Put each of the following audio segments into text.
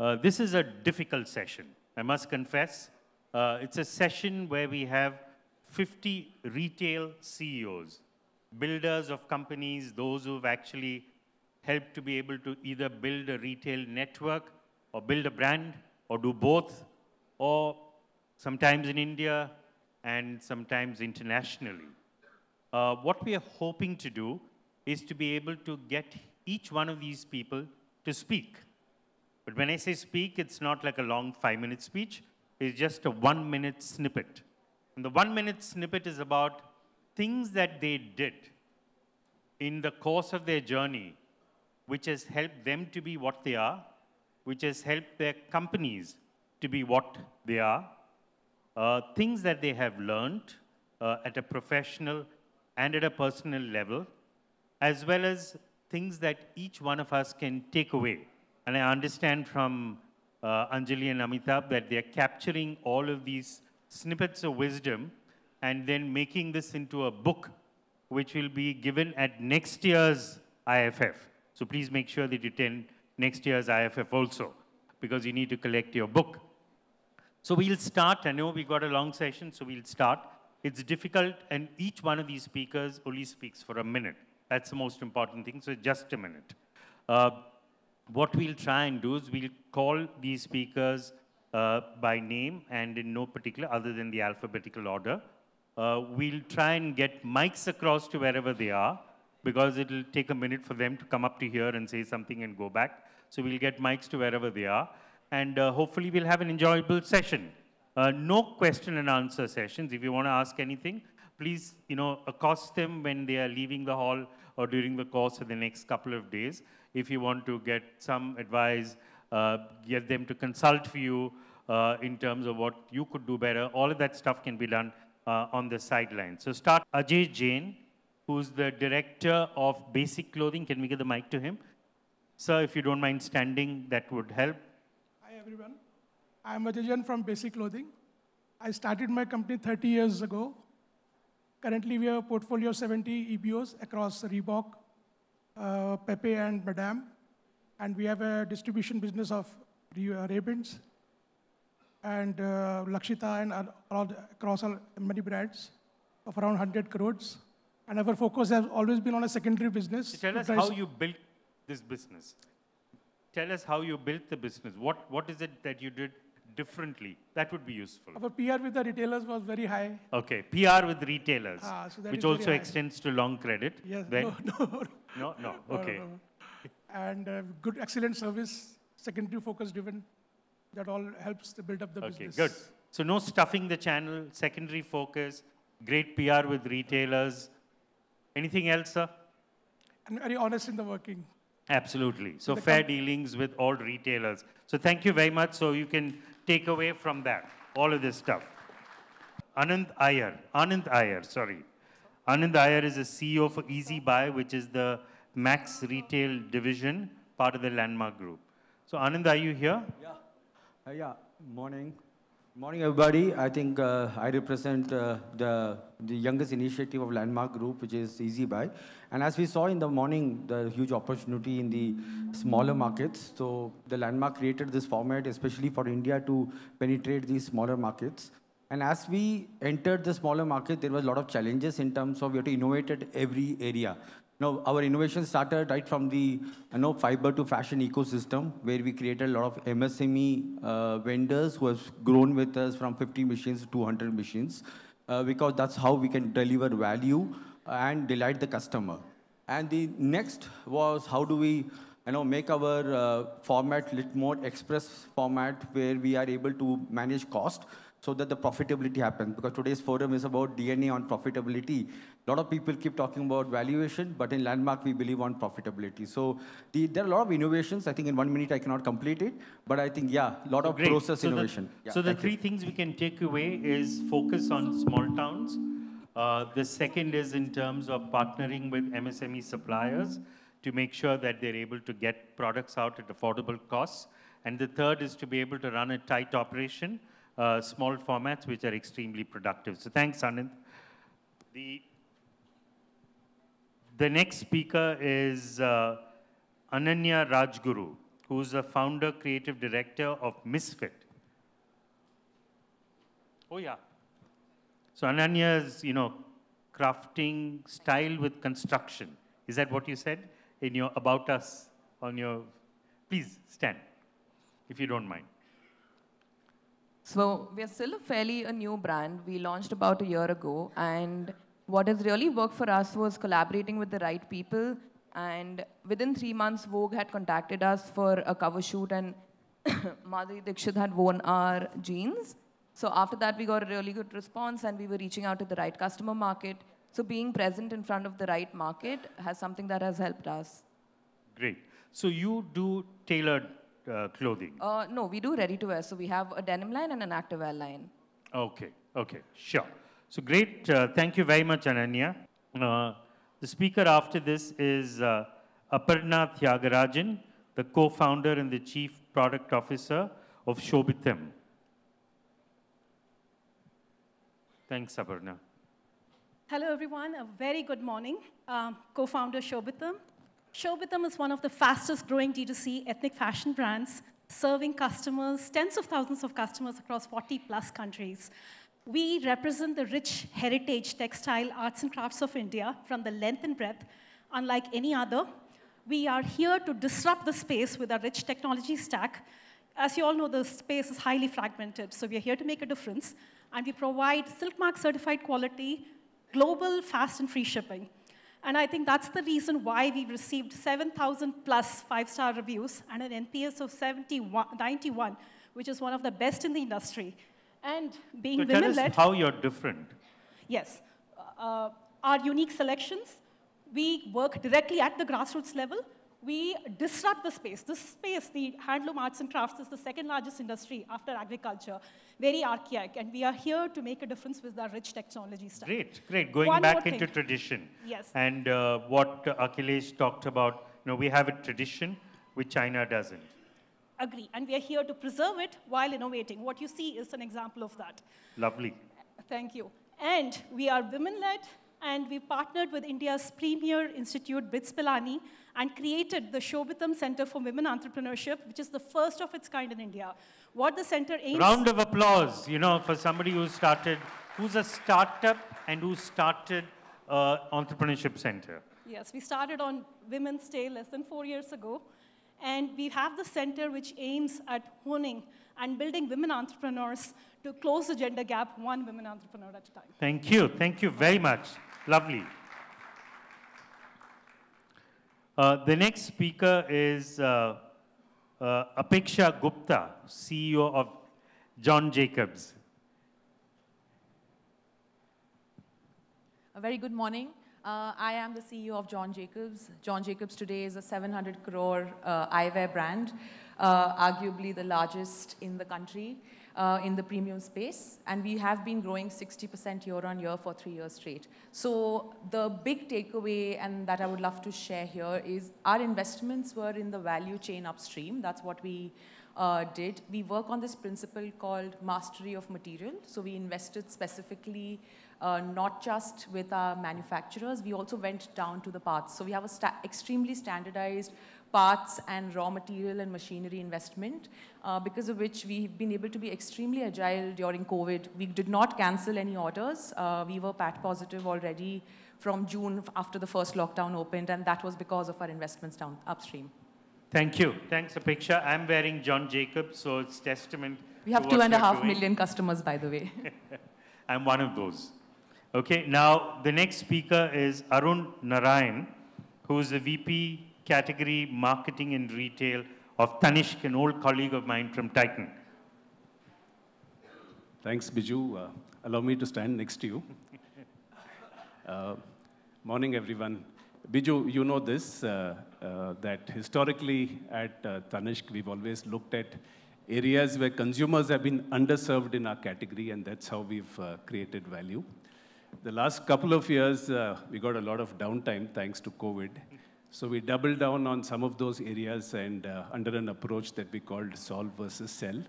Uh, this is a difficult session, I must confess. Uh, it's a session where we have 50 retail CEOs, builders of companies, those who've actually helped to be able to either build a retail network or build a brand or do both, or sometimes in India and sometimes internationally. Uh, what we are hoping to do is to be able to get each one of these people to speak. But when I say speak, it's not like a long five minute speech, it's just a one minute snippet. And the one minute snippet is about things that they did in the course of their journey, which has helped them to be what they are, which has helped their companies to be what they are, uh, things that they have learned uh, at a professional and at a personal level, as well as things that each one of us can take away. And I understand from uh, Anjali and Amitabh that they're capturing all of these snippets of wisdom and then making this into a book which will be given at next year's IFF. So please make sure that you attend next year's IFF also because you need to collect your book. So we'll start. I know we got a long session, so we'll start. It's difficult, and each one of these speakers only speaks for a minute. That's the most important thing, so just a minute. Uh, what we'll try and do is we'll call these speakers uh, by name and in no particular other than the alphabetical order. Uh, we'll try and get mics across to wherever they are because it'll take a minute for them to come up to here and say something and go back. So we'll get mics to wherever they are. And uh, hopefully we'll have an enjoyable session. Uh, no question and answer sessions. If you want to ask anything, please, you know, accost them when they are leaving the hall or during the course of the next couple of days. If you want to get some advice, uh, get them to consult for you uh, in terms of what you could do better. All of that stuff can be done uh, on the sideline. So start Ajay Jain, who's the director of Basic Clothing. Can we get the mic to him? Sir, if you don't mind standing, that would help. Hi, everyone. I'm Ajay Jain from Basic Clothing. I started my company 30 years ago. Currently, we have a portfolio of 70 EBOs across Reebok, uh, Pepe, and Madame. And we have a distribution business of uh, Ray-Bans and uh, Lakshita and all, across all, many brands of around 100 crores. And our focus has always been on a secondary business. Tell us how you built this business. Tell us how you built the business. What, what is it that you did differently? That would be useful. Our PR with the retailers was very high. Okay, PR with retailers, Ah, so which also extends to long credit. Yes, Then- no, no, no. no, okay. no, no. And uh, good, excellent service, secondary focus driven. That all helps to build up the Okay, business. good. So no stuffing the channel, secondary focus, great PR with retailers. Anything else, sir? And very honest in the working. Absolutely. So fair dealings with all retailers. So thank you very much. So you can take away from that all of this stuff. Anand Iyer. Anand Iyer, sorry. Anand Iyer is a CEO for Easy Buy, which is the Max Retail Division, part of the Landmark Group. So Anand, are you here? Yeah. Uh, yeah. Morning. Morning, everybody. I think uh, I represent uh, the, the youngest initiative of Landmark Group, which is Easy Buy. And as we saw in the morning, the huge opportunity in the smaller markets. So the Landmark created this format, especially for India to penetrate these smaller markets. And as we entered the smaller market, there was a lot of challenges in terms of we had to innovate at every area. Now, our innovation started right from the you know, fiber to fashion ecosystem, where we created a lot of MSME uh, vendors who have grown with us from 50 machines to 200 machines, uh, because that's how we can deliver value and delight the customer. And the next was how do we you know, make our uh, format little more express format where we are able to manage cost so that the profitability happens. Because today's forum is about DNA on profitability. A lot of people keep talking about valuation, but in Landmark, we believe on profitability. So the, there are a lot of innovations. I think in one minute, I cannot complete it. But I think, yeah, a lot of Great. process so innovation. The, Yeah, so the thank you. three things we can take away is focus on small towns. Uh, the second is in terms of partnering with MSME suppliers to make sure that they're able to get products out at affordable costs. And the third is to be able to run a tight operation, uh, small formats, which are extremely productive. So thanks, Anand. The, the next speaker is uh, Ananya Rajguru, who's the founder, creative director of Misfit. Oh, yeah. So Ananya's, you know, crafting style with construction. Is that what you said in your about us on your? Please stand, if you don't mind. So we're still a fairly a new brand. We launched about a year ago, and what has really worked for us was collaborating with the right people. And within three months, Vogue had contacted us for a cover shoot, and Madhuri Dixit had worn our jeans. So after that, we got a really good response, and we were reaching out to the right customer market. So being present in front of the right market has something that has helped us. Great. So you do tailored uh, clothing? Uh, no, we do ready to wear. So we have a denim line and an activewear line. Okay, okay, sure. So great. Uh, thank you very much, Ananya. Uh, the speaker after this is uh, Aparna Tyagarajan, the co-founder and the chief product officer of Shobitham. Thanks, Aparna. Hello, everyone. A very good morning. Um, co-founder Shobitham. Shobitham is one of the fastest growing D2C ethnic fashion brands, serving customers, tens of thousands of customers across 40 plus countries. We represent the rich heritage textile arts and crafts of India from the length and breadth, unlike any other. We are here to disrupt the space with our rich technology stack. As you all know, the space is highly fragmented, so we are here to make a difference. And we provide Silk Mark certified quality, global, fast, and free shipping. And I think that's the reason why we've received 7,000 plus five-star reviews and an NPS of 71, 91, which is one of the best in the industry. And being so women-led... tell us how you're different. Yes. Uh, our unique selections, we work directly at the grassroots level we disrupt the space. This space, the handloom arts and crafts, is the second largest industry after agriculture, very archaic, and we are here to make a difference with our rich technology stack. Great, great. Going One back into tradition. Yes. And uh, what Akhilesh talked about, you know, we have a tradition which China doesn't. Agree, and we are here to preserve it while innovating. What you see is an example of that. Lovely. Thank you. And we are women-led, and we partnered with India's premier institute, BITS Pilani, and created the Shobitham Center for Women Entrepreneurship, which is the first of its kind in India. What the center aims... Round of applause, you know, for somebody who started, who's a startup and who started uh, Entrepreneurship Center. Yes, we started on Women's Day less than four years ago. And we have the center which aims at honing and building women entrepreneurs to close the gender gap, one women entrepreneur at a time. Thank you. Thank you very much. Lovely. Uh, the next speaker is uh, uh, Apeksha Gupta, CEO of John Jacobs. A very good morning. Uh, I am the CEO of John Jacobs. John Jacobs today is a 700 crore uh, eyewear brand, arguably the largest in the country uh, in the premium space, and we have been growing 60% year on year for three years straight. So the big takeaway, and that I would love to share here, is our investments were in the value chain upstream. That's what we uh, did. We work on this principle called mastery of material. So we invested specifically uh, not just with our manufacturers, we also went down to the parts. So we have a sta extremely standardized parts and raw material and machinery investment, uh, because of which we've been able to be extremely agile during COVID. We did not cancel any orders. Uh, we were PAT positive already from June after the first lockdown opened, and that was because of our investments down upstream. Thank you. Thanks, Apeksha. I'm wearing John Jacobs, so it's testament. We have two and a half doing. million customers, by the way. I'm one of those. Okay, now the next speaker is Arun Narayan, who is the VP category marketing and retail of Tanishq, an old colleague of mine from Titan. Thanks, Bijou. Uh, allow me to stand next to you. Uh, morning, everyone. Bijou, you know this, uh, uh that historically at uh, Tanishq, we've always looked at areas where consumers have been underserved in our category, and that's how we've uh, created value. The last couple of years, uh, we got a lot of downtime thanks to COVID. So we doubled down on some of those areas and uh, under an approach that we called solve versus sell.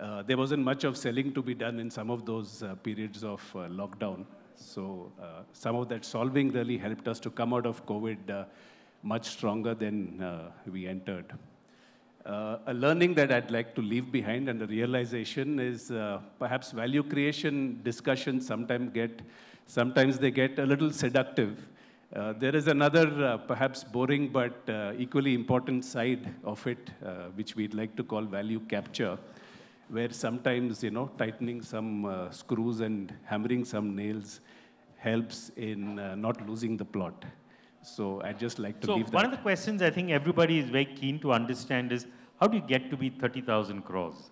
Uh, there wasn't much of selling to be done in some of those uh, periods of uh, lockdown. So uh, some of that solving really helped us to come out of COVID uh, much stronger than we entered. A learning that I'd like to leave behind and a realization is perhaps value creation discussions sometimes get, sometimes they get a little seductive. Uh, there is another uh, perhaps boring but uh, equally important side of it, uh, which we'd like to call value capture, where sometimes, you know, tightening some screws and hammering some nails helps in not losing the plot. So I'd just like to so leave that. So one of the questions I think everybody is very keen to understand is, how do you get to be 30,000 crores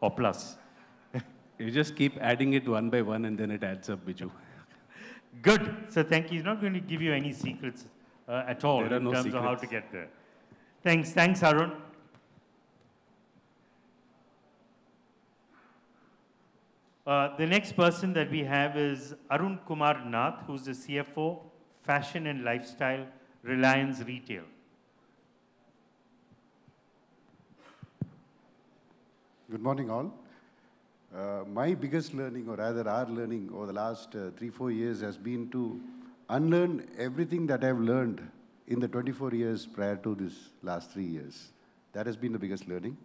or plus? you just keep adding it one by one and then it adds up, Bijou. Good. So thank you. He's not going to give you any secrets uh, at all in no terms secrets. of how to get there. Thanks. Thanks, Arun. Uh, the next person that we have is Arun Kumar Nath, who's the CFO fashion and lifestyle, Reliance Retail. Good morning, all. Uh, my biggest learning, or rather our learning over the last uh, three, four years has been to unlearn everything that I've learned in the 24 years prior to this last three years. That has been the biggest learning.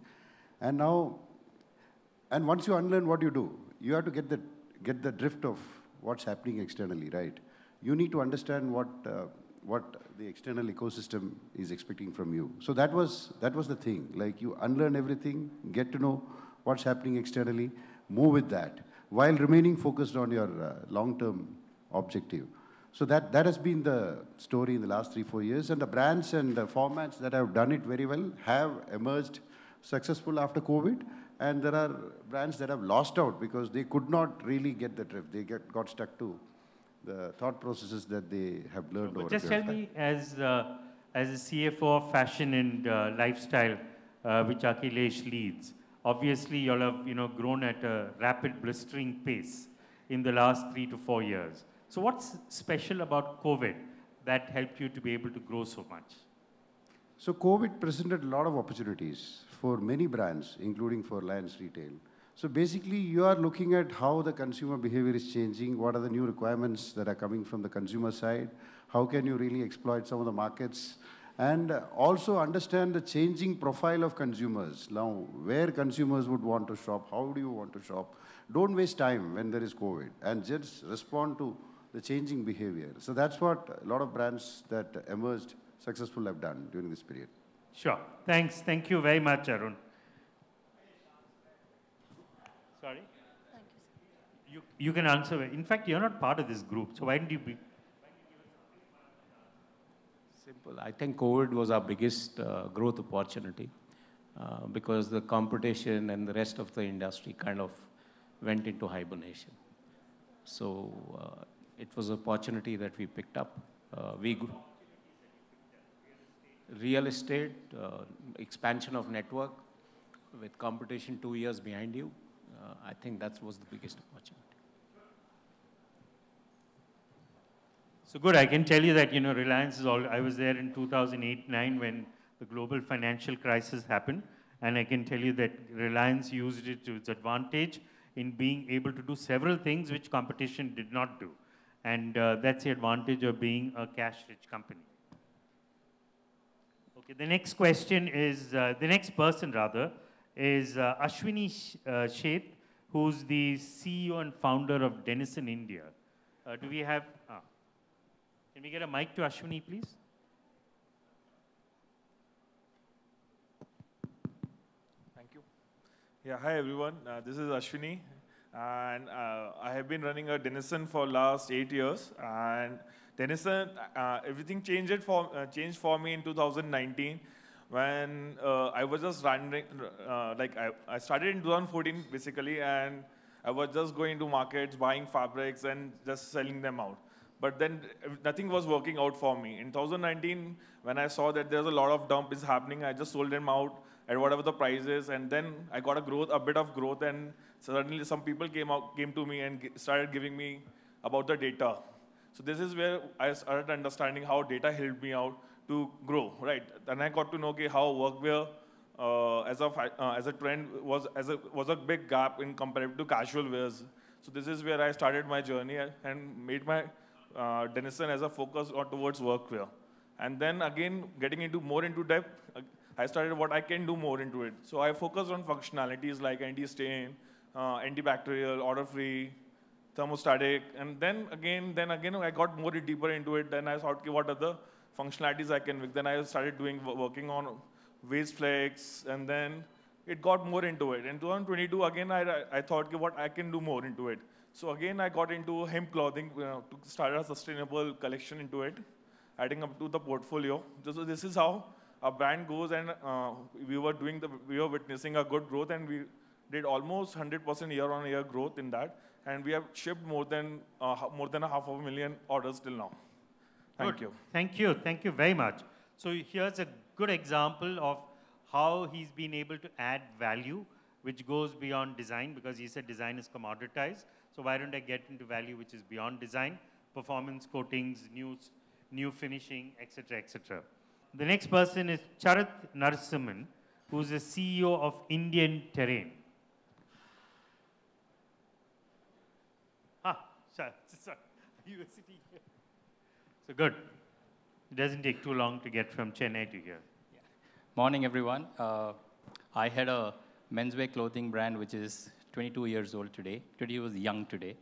And now, and once you unlearn what you do, you have to get the, get the drift of what's happening externally, right? you need to understand what, uh, what the external ecosystem is expecting from you. So that was, that was the thing. Like you unlearn everything, get to know what's happening externally, move with that, while remaining focused on your uh, long-term objective. So that, that has been the story in the last three, four years. And the brands and the formats that have done it very well have emerged successful after COVID. And there are brands that have lost out because they could not really get the drift. They get, got stuck to the thought processes that they have learned over Just tell me, as, uh, as a CFO of fashion and uh, lifestyle, uh, which Akhilesh leads, obviously you'll have you know, grown at a rapid, blistering pace in the last three to four years. So what's special about COVID that helped you to be able to grow so much? So COVID presented a lot of opportunities for many brands, including for Reliance Retail. So basically, you are looking at how the consumer behavior is changing, what are the new requirements that are coming from the consumer side, how can you really exploit some of the markets, and also understand the changing profile of consumers. Now, where consumers would want to shop, how do you want to shop? Don't waste time when there is COVID, and just respond to the changing behavior. So that's what a lot of brands that emerged successful have done during this period. Sure. Thanks. Thank you very much, Arun. Sorry? Thank you, you, you can answer. In fact, you're not part of this group, so why didn't you be? Simple. I think COVID was our biggest uh, growth opportunity uh, because the competition and the rest of the industry kind of went into hibernation. So uh, it was an opportunity that we picked up. Uh, we real estate, uh, expansion of network with competition two years behind you uh, I think that was the biggest opportunity. So good. I can tell you that, you know, Reliance is all, I was there in 2008-9 when the global financial crisis happened. And I can tell you that Reliance used it to its advantage in being able to do several things which competition did not do. And uh, that's the advantage of being a cash-rich company. Okay, the next question is, uh, the next person rather, is uh, Ashwini uh, Sheth, who's the CEO and founder of Denizen India. Uh, do we have. Can we get a mic to Ashwini, please? Thank you. Yeah, hi everyone. Uh, this is Ashwini, and uh, I have been running a Denizen for last eight years. And Denizen, uh, everything changed for uh, changed for me in 2019 when uh, I was just running, uh, like I, I started in 2014 basically, and I was just going to markets, buying fabrics, and just selling them out. But then nothing was working out for me. In 2019, when I saw that there's a lot of dump is happening, I just sold them out at whatever the price is, and then I got a growth, a bit of growth, and suddenly some people came out, came to me and started giving me about the data. So this is where I started understanding how data helped me out to grow, right? Then I got to know okay, how workwear uh, as, a, uh, as a trend was, as a, was a big gap in compared to casual wears. So this is where I started my journey and made my uh, Denizen as a focus towards workwear. And then again, getting into more into depth, uh, I started what I can do more into it. So I focused on functionalities like anti-stain, uh, antibacterial, order-free, thermostatic, and then again, then again, I got more deeper into it. Then I thought, okay, what are the functionalities I can make? Then I started doing working on waist flex, and then it got more into it. In 2022, again, I, I thought, okay, what I can do more into it. So again, I got into hemp clothing you know, to start a sustainable collection into it, adding up to the portfolio. So this is how a brand goes, and uh, we were doing the, we were witnessing a good growth, and we did almost 100% year-on-year growth in that, and we have shipped more than uh, more than a half of a million orders till now. Thank good. you. Thank you. Thank you very much. So here's a good example of how he's been able to add value, which goes beyond design, because he said design is commoditized. So why don't I get into value which is beyond design, performance coatings, new, new finishing, etc., etc. The next person is Charat Narasimhan, who's the CEO of Indian Terrain. Ah, sorry, sorry. Sitting here. So good. It doesn't take too long to get from Chennai to here. Yeah. Morning, everyone. Uh, I had a menswear clothing brand which is 22 years old today. Today was young today.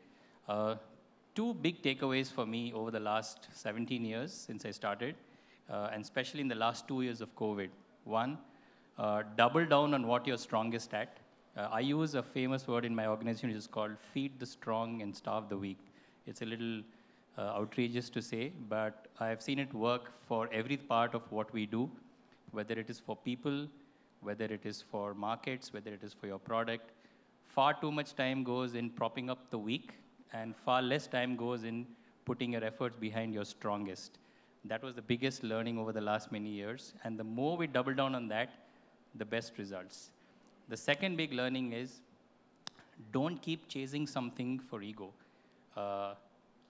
Uh, two big takeaways for me over the last 17 years since I started, uh, and especially in the last two years of COVID. One, uh, double down on what you're strongest at. Uh, I use a famous word in my organization which is called feed the strong and starve the weak. It's a little uh, outrageous to say, but I've seen it work for every part of what we do, whether it is for people, whether it is for markets, whether it is for your product far too much time goes in propping up the weak, and far less time goes in putting your efforts behind your strongest. That was the biggest learning over the last many years. And the more we double down on that, the best results. The second big learning is don't keep chasing something for ego. Uh,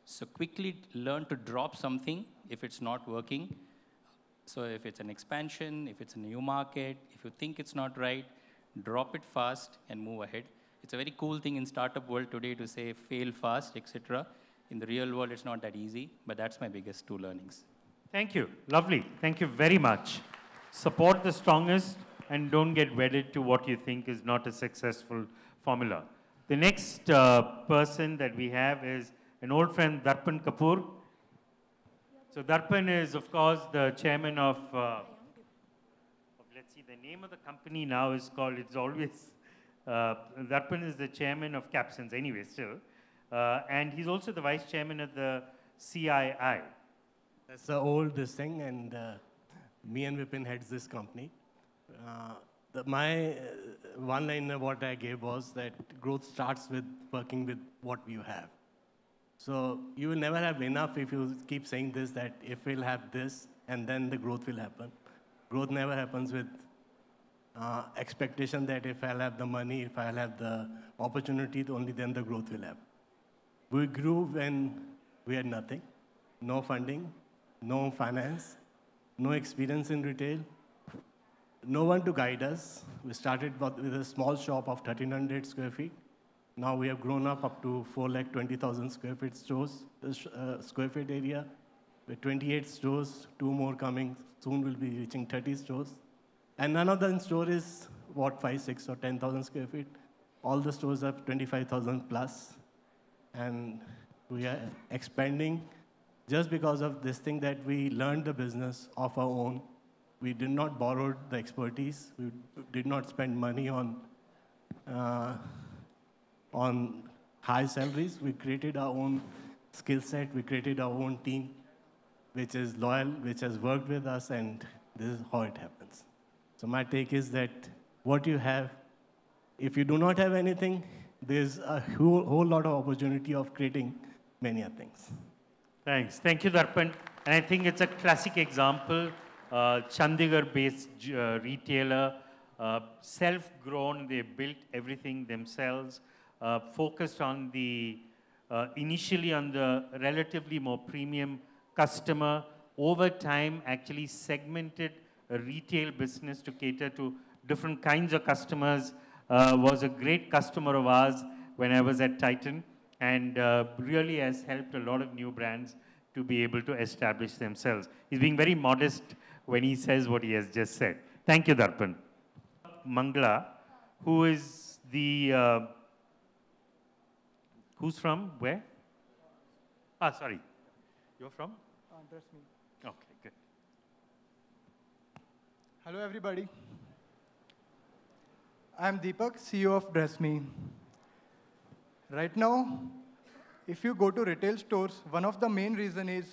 so quickly learn to drop something if it's not working. So if it's an expansion, if it's a new market, if you think it's not right, drop it fast and move ahead. It's a very cool thing in startup world today to say fail fast, etc. In the real world, it's not that easy, but that's my biggest two learnings. Thank you. Lovely. Thank you very much. Support the strongest and don't get wedded to what you think is not a successful formula. The next uh, person that we have is an old friend, Darpan Kapoor. So Darpan is, of course, the chairman of, uh, of, let's see, the name of the company now is called, it's always uh, Darpan is the chairman of Capsons anyway still. Uh, and he's also the vice chairman of the CII. That's the old this thing, and uh, me and Vipin heads this company. Uh, the, my uh, one line what I gave was that growth starts with working with what you have. So you will never have enough if you keep saying this, that if we'll have this, and then the growth will happen. Growth never happens with uh, expectation that if I'll have the money, if I'll have the opportunity, only then the growth will happen. We grew when we had nothing, no funding, no finance, no experience in retail, no one to guide us. We started with a small shop of 1,300 square feet. Now we have grown up up to 4 lakh 20,000 square feet stores, uh, square feet area, with 28 stores, two more coming. Soon we'll be reaching 30 stores. And none of the store is what, five, six, or 10,000 square feet. All the stores are 25,000 plus. And we are expanding just because of this thing that we learned the business of our own. We did not borrow the expertise. We did not spend money on, uh, on high salaries. We created our own skill set. We created our own team, which is loyal, which has worked with us, and this is how it happens. So my take is that what you have, if you do not have anything, there's a whole, whole lot of opportunity of creating many things. Thanks. Thank you, Darpan. And I think it's a classic example. Uh, Chandigarh-based uh, retailer, uh, self-grown, they built everything themselves, uh, focused on the, uh, initially on the relatively more premium customer, over time actually segmented a retail business to cater to different kinds of customers, uh, was a great customer of ours when I was at Titan and uh, really has helped a lot of new brands to be able to establish themselves. He's being very modest when he says what he has just said. Thank you, Darpan. Mangla, who is the, uh, who's from where? Ah, sorry. You're from? Uh, that's me. Okay, good. Hello, everybody. I'm Deepak, CEO of DressMe. Right now, if you go to retail stores, one of the main reason is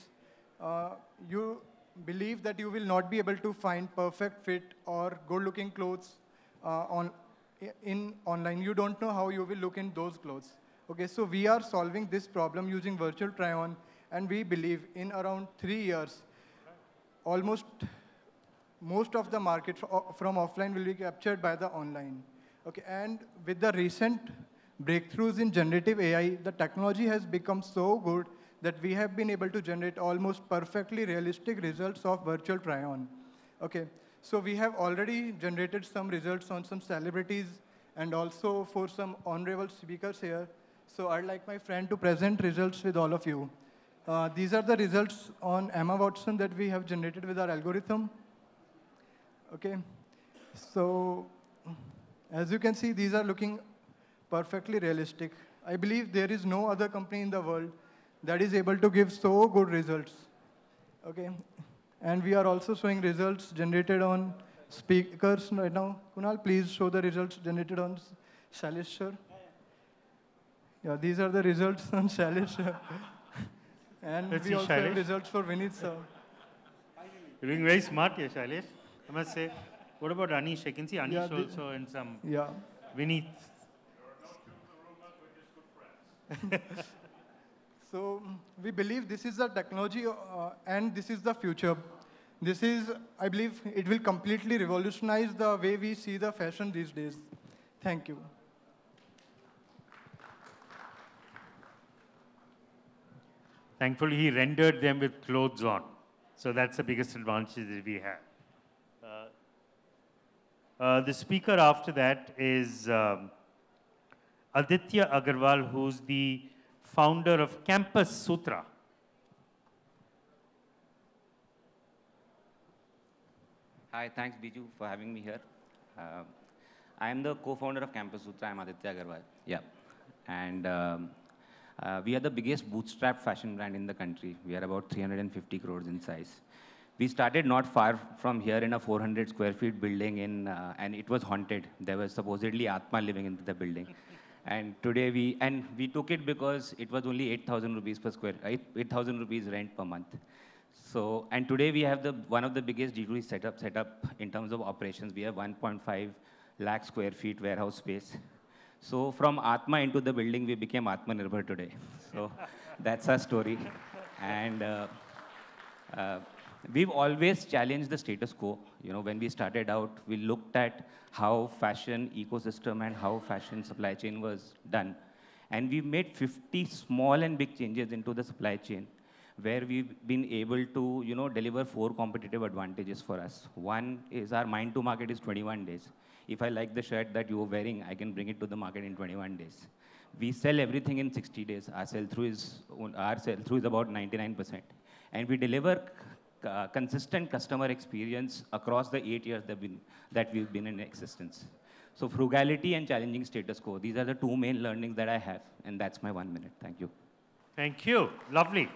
uh, you believe that you will not be able to find perfect fit or good-looking clothes uh, on in online. You don't know how you will look in those clothes. Okay, so we are solving this problem using virtual try-on, and we believe in around three years, almost most of the market from offline will be captured by the online. Okay, and with the recent breakthroughs in generative AI, the technology has become so good that we have been able to generate almost perfectly realistic results of virtual try-on. Okay, so we have already generated some results on some celebrities and also for some honorable speakers here. So I'd like my friend to present results with all of you. Uh, these are the results on Emma Watson that we have generated with our algorithm. Okay, so as you can see, these are looking perfectly realistic. I believe there is no other company in the world that is able to give so good results. Okay, and we are also showing results generated on speakers right now. Kunal, please show the results generated on Shailesh, sir. Yeah, these are the results on Shailesh. and Let's we also Shailesh. have results for Vinit, sir. You're doing very smart here, Shailesh. I must say. What about Anish? I can see Anish Yeah, also in some. Yeah. Vinith. So we believe this is the technology uh, and this is the future. This is, I believe, it will completely revolutionize the way we see the fashion these days. Thank you. Thankfully, he rendered them with clothes on. So that's the biggest advantage that we have. Uh, the speaker after that is um, Aditya Agarwal, who's the founder of Campus Sutra. Hi, thanks Bijou for having me here. Uh, I am the co-founder of Campus Sutra. I'm Aditya Agarwal. Yeah. And um, uh, we are the biggest bootstrap fashion brand in the country. We are about 350 crores in size. We started not far from here in a 400 square feet building in, uh, and it was haunted. There was supposedly Atma living in the building. And today we, and we took it because it was only 8,000 rupees per square, 8,000 rupees rent per month. So, and today we have the, one of the biggest D2C setup, setup in terms of operations. We have 1.5 lakh square feet warehouse space. So from Atma into the building, we became Atma Nirbhar today. So that's our story. And uh, uh, we've always challenged the status quo. You know, when we started out, we looked at how fashion ecosystem and how fashion supply chain was done. And we've made 50 small and big changes into the supply chain where we've been able to, you know, deliver four competitive advantages for us. One is our mind to market is 21 days. If I like the shirt that you're wearing, I can bring it to the market in 21 days. We sell everything in 60 days. Our sell-through is, our sell-through is about 99%. And we deliver uh, consistent customer experience across the eight years that, been, that we've been in existence. So frugality and challenging status quo, these are the two main learnings that I have. And that's my one minute. Thank you. Thank you. Lovely.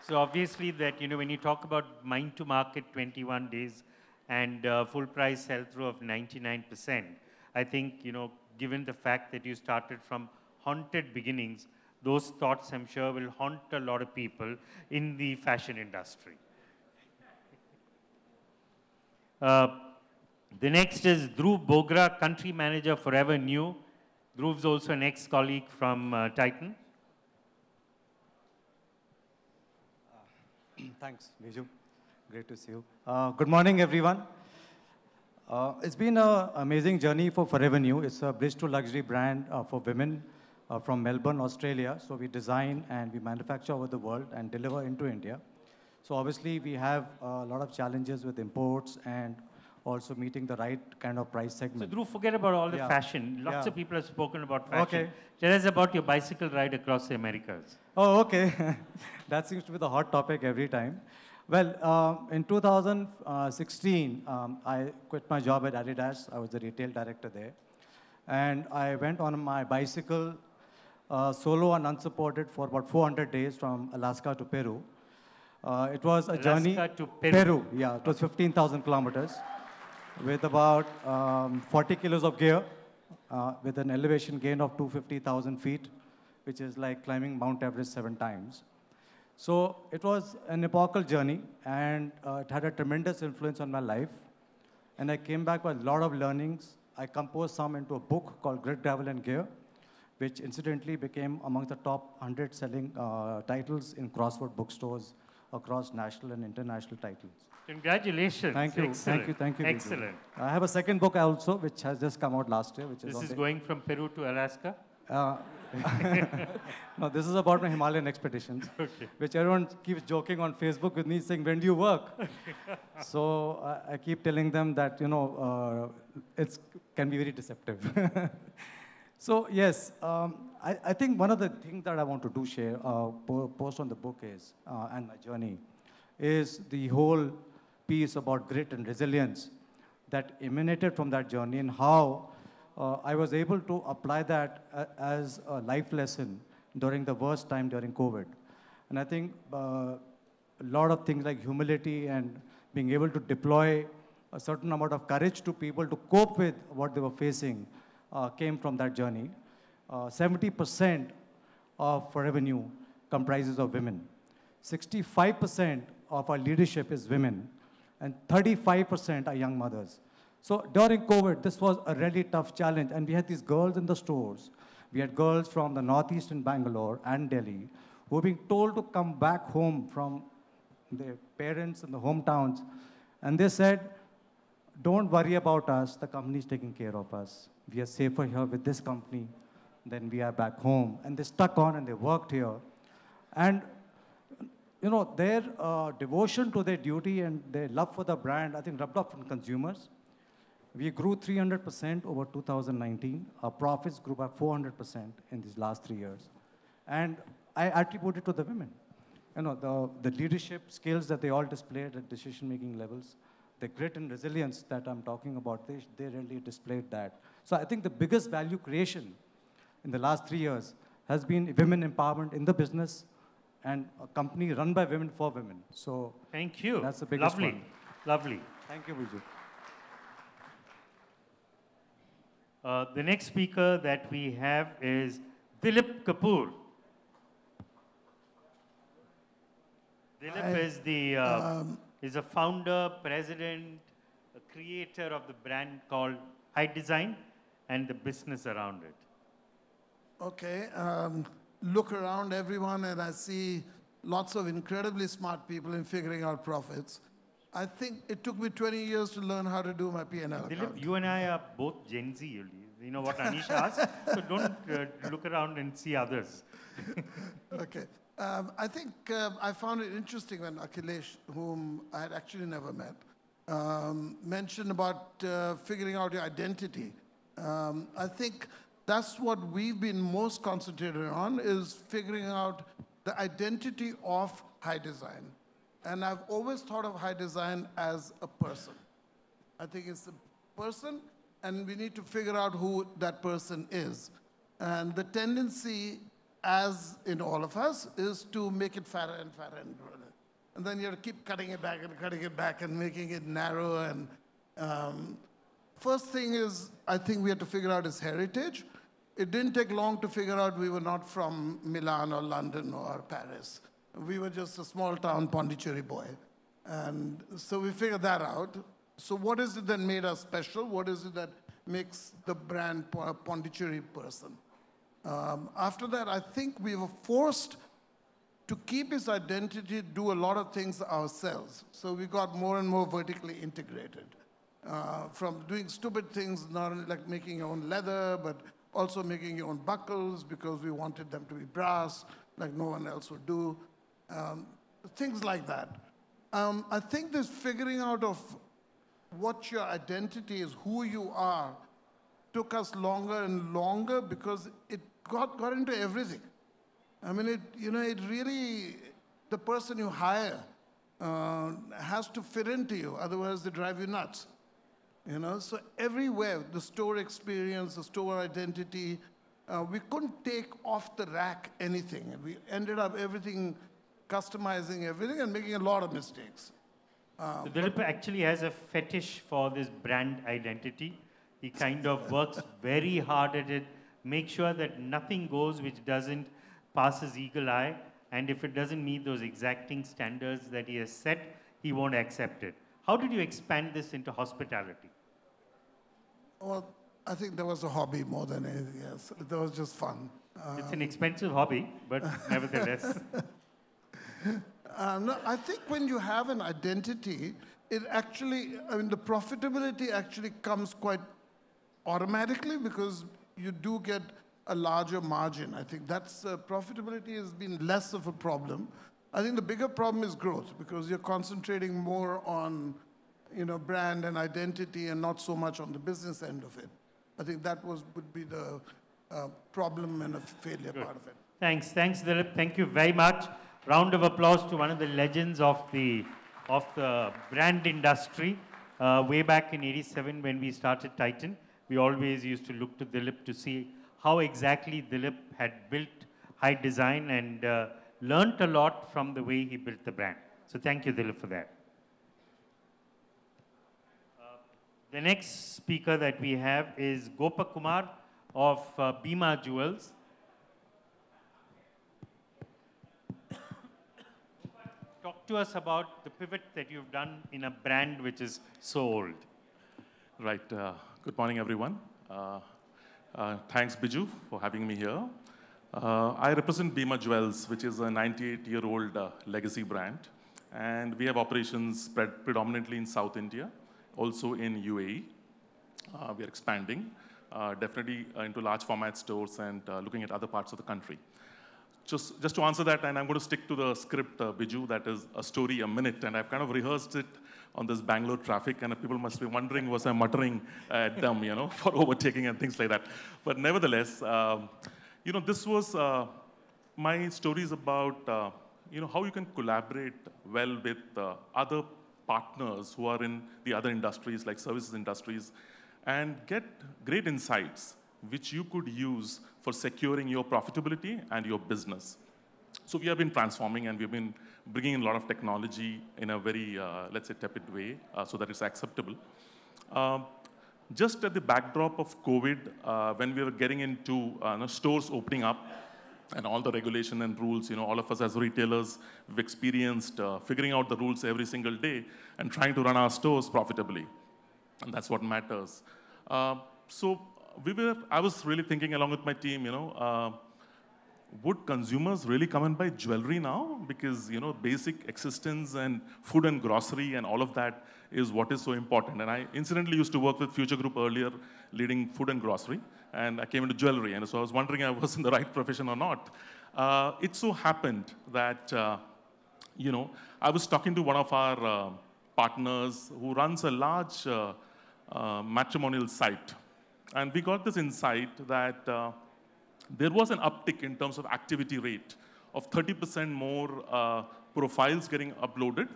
So obviously that, you know, when you talk about mind to market 21 days and uh, full price sell through of 99%, I think, you know, given the fact that you started from haunted beginnings, those thoughts I'm sure will haunt a lot of people in the fashion industry. Uh, the next is Dhruv Bogra, country manager Forever New. Dhruv's also an ex-colleague from uh, Titan. Thanks, Bijou. Great to see you. Uh, good morning, everyone. Uh, it's been an amazing journey for Forever New. It's a bridge to luxury brand uh, for women uh, from Melbourne, Australia. So we design and we manufacture over the world and deliver into India. So obviously we have a lot of challenges with imports and also meeting the right kind of price segment. So. Dhruv, forget about all the Yeah. fashion. Lots Yeah. of people have spoken about fashion. Okay. Tell us about your bicycle ride across the Americas. Oh, okay. that seems to be the hot topic every time. Well, uh, in 2016, um, I quit my job at Adidas. I was the retail director there. And I went on my bicycle uh, solo and unsupported for about 400 days from Alaska to Peru. Uh, it was a Alaska journey to Peru. yeah. It was 15,000 kilometers with about um, 40 kilos of gear, uh, with an elevation gain of 250,000 feet, which is like climbing Mount Everest seven times. So it was an epochal journey, and uh, it had a tremendous influence on my life. And I came back with a lot of learnings. I composed some into a book called Grit, Gravel, and Gear, which incidentally became among the top 100 selling uh, titles in crossword bookstores across national and international titles. Congratulations. Thank you, Excellent. thank you, thank you. Excellent. I have a second book also, which has just come out last year, which is This on is going from Peru to Alaska? Uh, no, this is about my Himalayan expeditions, Okay. which everyone keeps joking on Facebook with me, saying, "When do you work?" so I, I keep telling them that you know uh, it can be very deceptive. so yes, um, I, I think one of the things that I want to do share uh, post on the book is uh, and my journey is the whole piece about grit and resilience that emanated from that journey and how uh, I was able to apply that a- as a life lesson during the worst time during COVID. And I think uh, a lot of things like humility and being able to deploy a certain amount of courage to people to cope with what they were facing uh, came from that journey. Uh, 70% of revenue comprises of women. 65% of our leadership is women, and 35% are young mothers. So during COVID, this was a really tough challenge, and we had these girls in the stores. We had girls from the northeast in Bangalore and Delhi who were being told to come back home from their parents in the hometowns, and they said, don't worry about us, the company is taking care of us. We are safer here with this company than we are back home. And they stuck on and they worked here. And you know, their uh, devotion to their duty and their love for the brand, I think, rubbed off on consumers. We grew 300% over 2019. Our profits grew by 400% in these last three years. And I attribute it to the women. You know, the, the leadership skills that they all displayed at decision-making levels, the grit and resilience that I'm talking about, they, they really displayed that. So I think the biggest value creation in the last three years has been women empowerment in the business and a company run by women for women. So Thank you. That's the biggest Lovely. one. Lovely. Thank you, Bijou. Uh, the next speaker that we have is Dilip Kapur. Dilip Hi. is the uh, Um, is a founder, president, a creator of the brand called Hidesign and the business around it. Okay, um, look around everyone and I see lots of incredibly smart people in figuring out profits. I think it took me 20 years to learn how to do my P&L account. You and I are both Gen Z. You you know what Anisha asked, so don't uh, look around and see others. okay. Um, I think uh, I found it interesting when Akhilesh, whom I had actually never met, um, mentioned about uh, figuring out your identity. Um, I think that's what we've been most concentrated on is figuring out the identity of Hidesign. And I've always thought of Hidesign as a person. I think it's a person, and we need to figure out who that person is. And the tendency, as in all of us, is to make it fatter and fatter and broader. And then you have to keep cutting it back and cutting it back and making it narrow. And um, first thing is, I think we have to figure out his heritage. It didn't take long to figure out we were not from Milan or London or Paris. We were just a small town Pondicherry boy. And so we figured that out. So what is it that made us special? What is it that makes the brand Pondicherry person? Um, after that, I think we were forced to keep his identity, do a lot of things ourselves. So we got more and more vertically integrated. Uh, from doing stupid things, not only like making your own leather, but also making your own buckles because we wanted them to be brass, like no one else would do. Um, things like that. Um, I think this figuring out of what your identity is, who you are, took us longer and longer because it got, got into everything. I mean, it, you know, it really, the person you hire uh, has to fit into you, otherwise they drive you nuts. You know, so everywhere, the store experience, the store identity, uh, we couldn't take off the rack anything. We ended up everything, customizing everything and making a lot of mistakes. Uh, so Dilip actually has a fetish for this brand identity. He kind of works very hard at it, make sure that nothing goes which doesn't pass his eagle eye, and if it doesn't meet those exacting standards that he has set, he won't accept it. How did you expand this into hospitality? Well, I think that was a hobby more than anything else. That was just fun. it's an um, expensive hobby, but nevertheless. Um, no, I think when you have an identity, it actually, I mean, the profitability actually comes quite automatically because you do get a larger margin. I think that's uh, profitability has been less of a problem. I think the bigger problem is growth because you're concentrating more on, you know, brand and identity and not so much on the business end of it. I think that was would be the uh, problem and a failure Good. part of it. Thanks, thanks, Dilip. Thank you very much. Round of applause to one of the legends of the of the brand industry. Uh, way back in '87 when we started Titan, we always used to look to Dilip to see how exactly Dilip had built Hidesign and uh, learned a lot from the way he built the brand. So thank you, Dilip, for that. Uh, the next speaker that we have is Gopak Kumar of uh, Bhima Jewels. Talk to us about the pivot that you've done in a brand which is so old. Right. Uh, good morning, everyone. Uh, uh, thanks, Bijou, for having me here. Uh, I represent Bhima Jewels, which is a 98-year-old uh, legacy brand. And we have operations spread predominantly in South India, also in UAE. Uh, we are expanding, uh, definitely uh, into large format stores and looking at other parts of the country. Just, just to answer that, and I'm going to stick to the script, Bijou, that is a story a minute, and I've kind of rehearsed it on this Bangalore traffic, and people must be wondering, was I muttering at them, you know, for overtaking and things like that. But nevertheless, um, you know, this was uh, my stories about, uh, you know, how you can collaborate well with uh, other partners who are in the other industries, like services industries, and get great insights which you could use for securing your profitability and your business. So we have been transforming and we've been bringing in a lot of technology in a very, uh, let's say, tepid way uh, so that it's acceptable. Um, just at the backdrop of COVID, uh, when we were getting into uh, stores opening up and all the regulation and rules, you know, all of us as retailers, we've experienced uh, figuring out the rules every single day and trying to run our stores profitably. And that's what matters. Uh, so we were, I was really thinking along with my team, you know, uh, would consumers really come and buy jewelry now? Because, you know, basic existence and food and grocery and all of that is what is so important. And I incidentally used to work with Future Group earlier, leading food and grocery, and I came into jewelry, and so I was wondering if I was in the right profession or not. Uh, it so happened that, uh, you know, I was talking to one of our uh, partners who runs a large uh, uh, matrimonial site, and we got this insight that uh, there was an uptick in terms of activity rate of 30% more profiles getting uploaded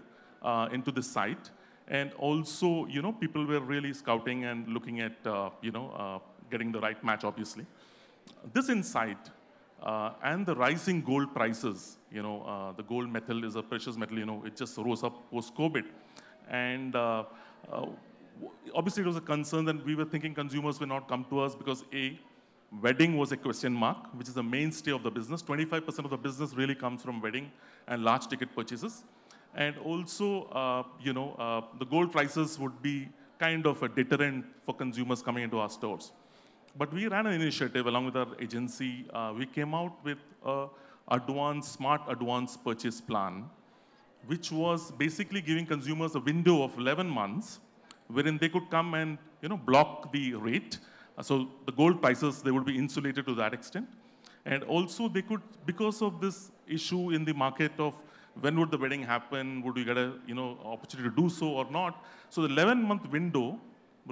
into the site and also, you know, people were really scouting and looking at, uh, you know, uh, getting the right match, obviously. This insight uh, and the rising gold prices, you know, uh, the gold metal is a precious metal, you know, it just rose up post-COVID. And uh, uh, obviously it was a concern that we were thinking consumers will not come to us because A, wedding was a question mark, which is the mainstay of the business. 25% of the business really comes from wedding and large ticket purchases. And also, uh, you know, uh, the gold prices would be kind of a deterrent for consumers coming into our stores. But we ran an initiative along with our agency. Uh, we came out with a advanced, smart advanced purchase plan, which was basically giving consumers a window of 11 months wherein they could come and, you know, block the rate. Uh, so the gold prices, they would be insulated to that extent. And also they could, because of this issue in the market of when would the wedding happen? Would we get a you know opportunity to do so or not? So the 11-month window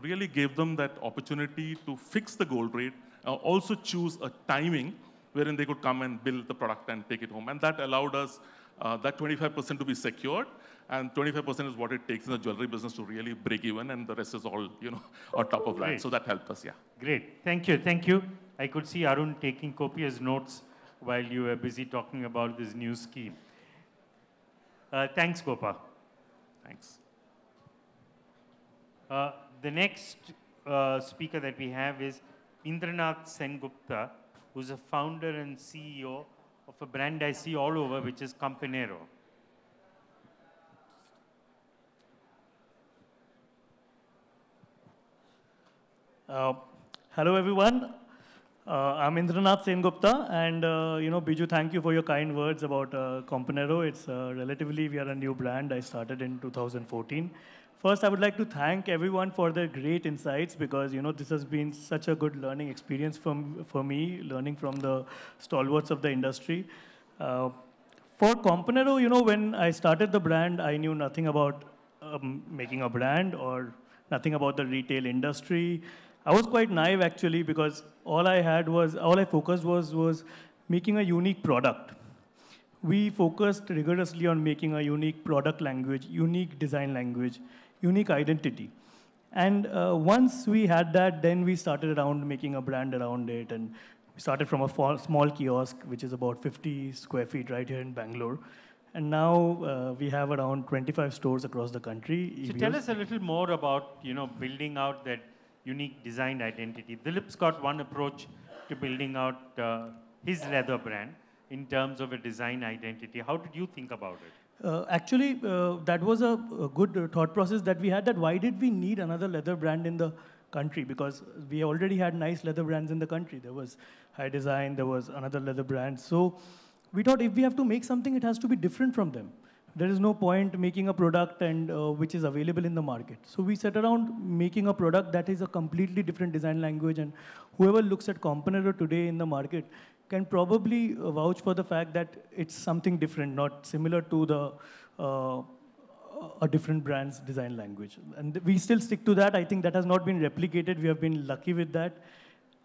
really gave them that opportunity to fix the gold rate, uh, also choose a timing wherein they could come and build the product and take it home. And that allowed us uh, that 25% to be secured. And 25% is what it takes in the jewelry business to really break even, and the rest is all, you know, on top of that. So that helped us, yeah. Great. Thank you. Thank you. I could see Arun taking copious notes while you were busy talking about this new scheme. Uh, thanks, Gopa. Thanks. Uh, the next uh, speaker that we have is Indranath Sengupta, who's a founder and CEO of a brand I see all over, which is Kompanero. Uh, hello, everyone. Uh, I'm Indranath Sen Gupta, and uh, you know, Bijou, thank you for your kind words about uh. It's uh, relatively we are a new brand. I started in 2014. First, I would like to thank everyone for their great insights because you know this has been such a good learning experience from for me, learning from the stalwarts of the industry. Uh, for Kompanero, you know, when I started the brand, I knew nothing about um, making a brand or nothing about the retail industry. I was quite naive actually because all I had was, all I focused was, was making a unique product. We focused rigorously on making a unique product language, unique design language, unique identity. And uh, once we had that, then we started around making a brand around it. And we started from a small kiosk, which is about 50 square feet right here in Bangalore. And now uh, we have around 25 stores across the country. So EBOs. tell us a little more about, you know, building out that unique design identity. Dilip's got one approach to building out uh, his leather brand in terms of a design identity. How did you think about it? Uh, actually, uh, that was a, a good uh, thought process that we had. That why did we need another leather brand in the country? Because we already had nice leather brands in the country. There was Hidesign, there was another leather brand. So we thought if we have to make something, it has to be different from them. There is no point making a product and uh, which is available in the market. So we set around making a product that is a completely different design language, and whoever looks at Kompanero today in the market can probably uh, vouch for the fact that it's something different, not similar to the uh, a different brand's design language. And we still stick to that. I think that has not been replicated. We have been lucky with that.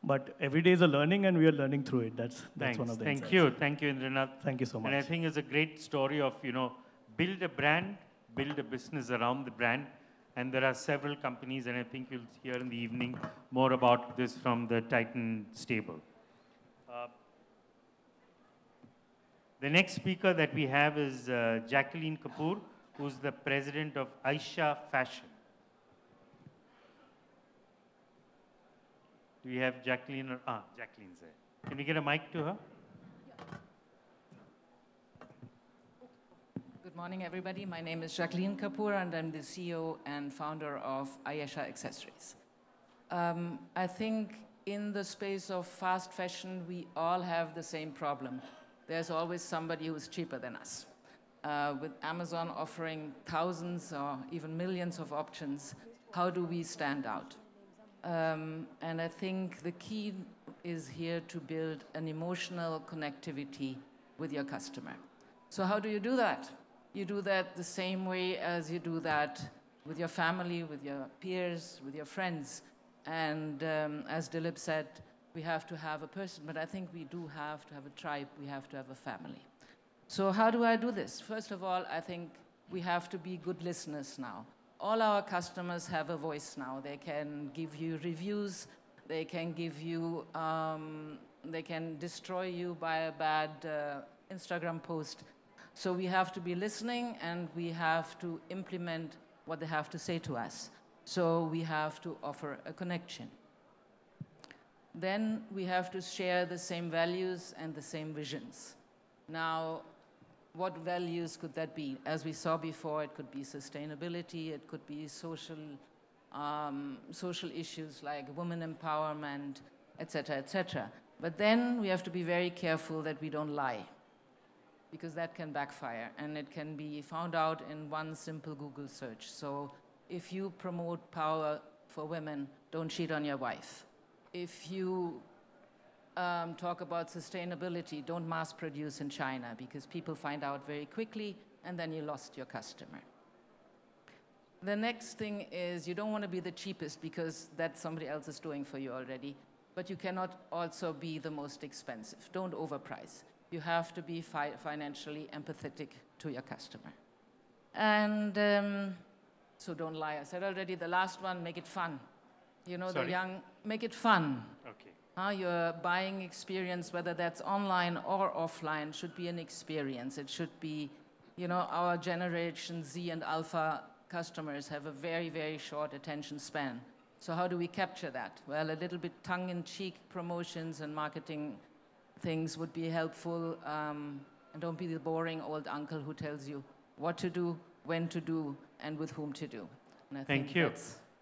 But every day is a learning, and we are learning through it. That's, that's Thanks. one of the Thank insights. you. Thank you, Indranath. Thank you so much. And I think it's a great story of, you know, build a brand, build a business around the brand. And there are several companies, and I think you'll hear in the evening more about this from the Titan stable. Uh, the next speaker that we have is uh, Jacqueline Kapoor, who's the president of Ayesha Fashion. Do we have Jacqueline? Or, ah, Jacqueline's there. Can we get a mic to her? Morning, everybody. My name is Jacqueline Kapoor, and I'm the CEO and founder of Ayesha Accessories. Um, I think in the space of fast fashion, we all have the same problem. There's always somebody who's cheaper than us. Uh, with Amazon offering thousands or even millions of options, how do we stand out? Um, and I think the key is here to build an emotional connectivity with your customer. So how do you do that? You do that the same way as you do that with your family, with your peers, with your friends. And um, as Dilip said, we have to have a person, but I think we do have to have a tribe, we have to have a family. So how do I do this? First of all, I think we have to be good listeners now. All our customers have a voice now. They can give you reviews, they can give you, um, they can destroy you by a bad uh, Instagram post. So we have to be listening and we have to implement what they have to say to us. So we have to offer a connection. Then we have to share the same values and the same visions. Now, what values could that be? As we saw before, it could be sustainability, it could be social, um, social issues like women empowerment, etc., etc. But then we have to be very careful that we don't lie, because that can backfire, and it can be found out in one simple Google search. So if you promote power for women, don't cheat on your wife. If you um, talk about sustainability, don't mass produce in China because people find out very quickly and then you lost your customer. The next thing is you don't want to be the cheapest because that somebody else is doing for you already, but you cannot also be the most expensive. Don't overprice. You have to be fi financially empathetic to your customer. And um, so don't lie. I said already the last one, make it fun. You know, Sorry? the young, make it fun. Okay. Uh, your buying experience, whether that's online or offline, should be an experience. It should be, you know, our generation Z and Alpha customers have a very, very short attention span. So how do we capture that? Well, a little bit tongue-in-cheek promotions and marketing things would be helpful. Um, and don't be the boring old uncle who tells you what to do, when to do, and with whom to do. And I Thank you.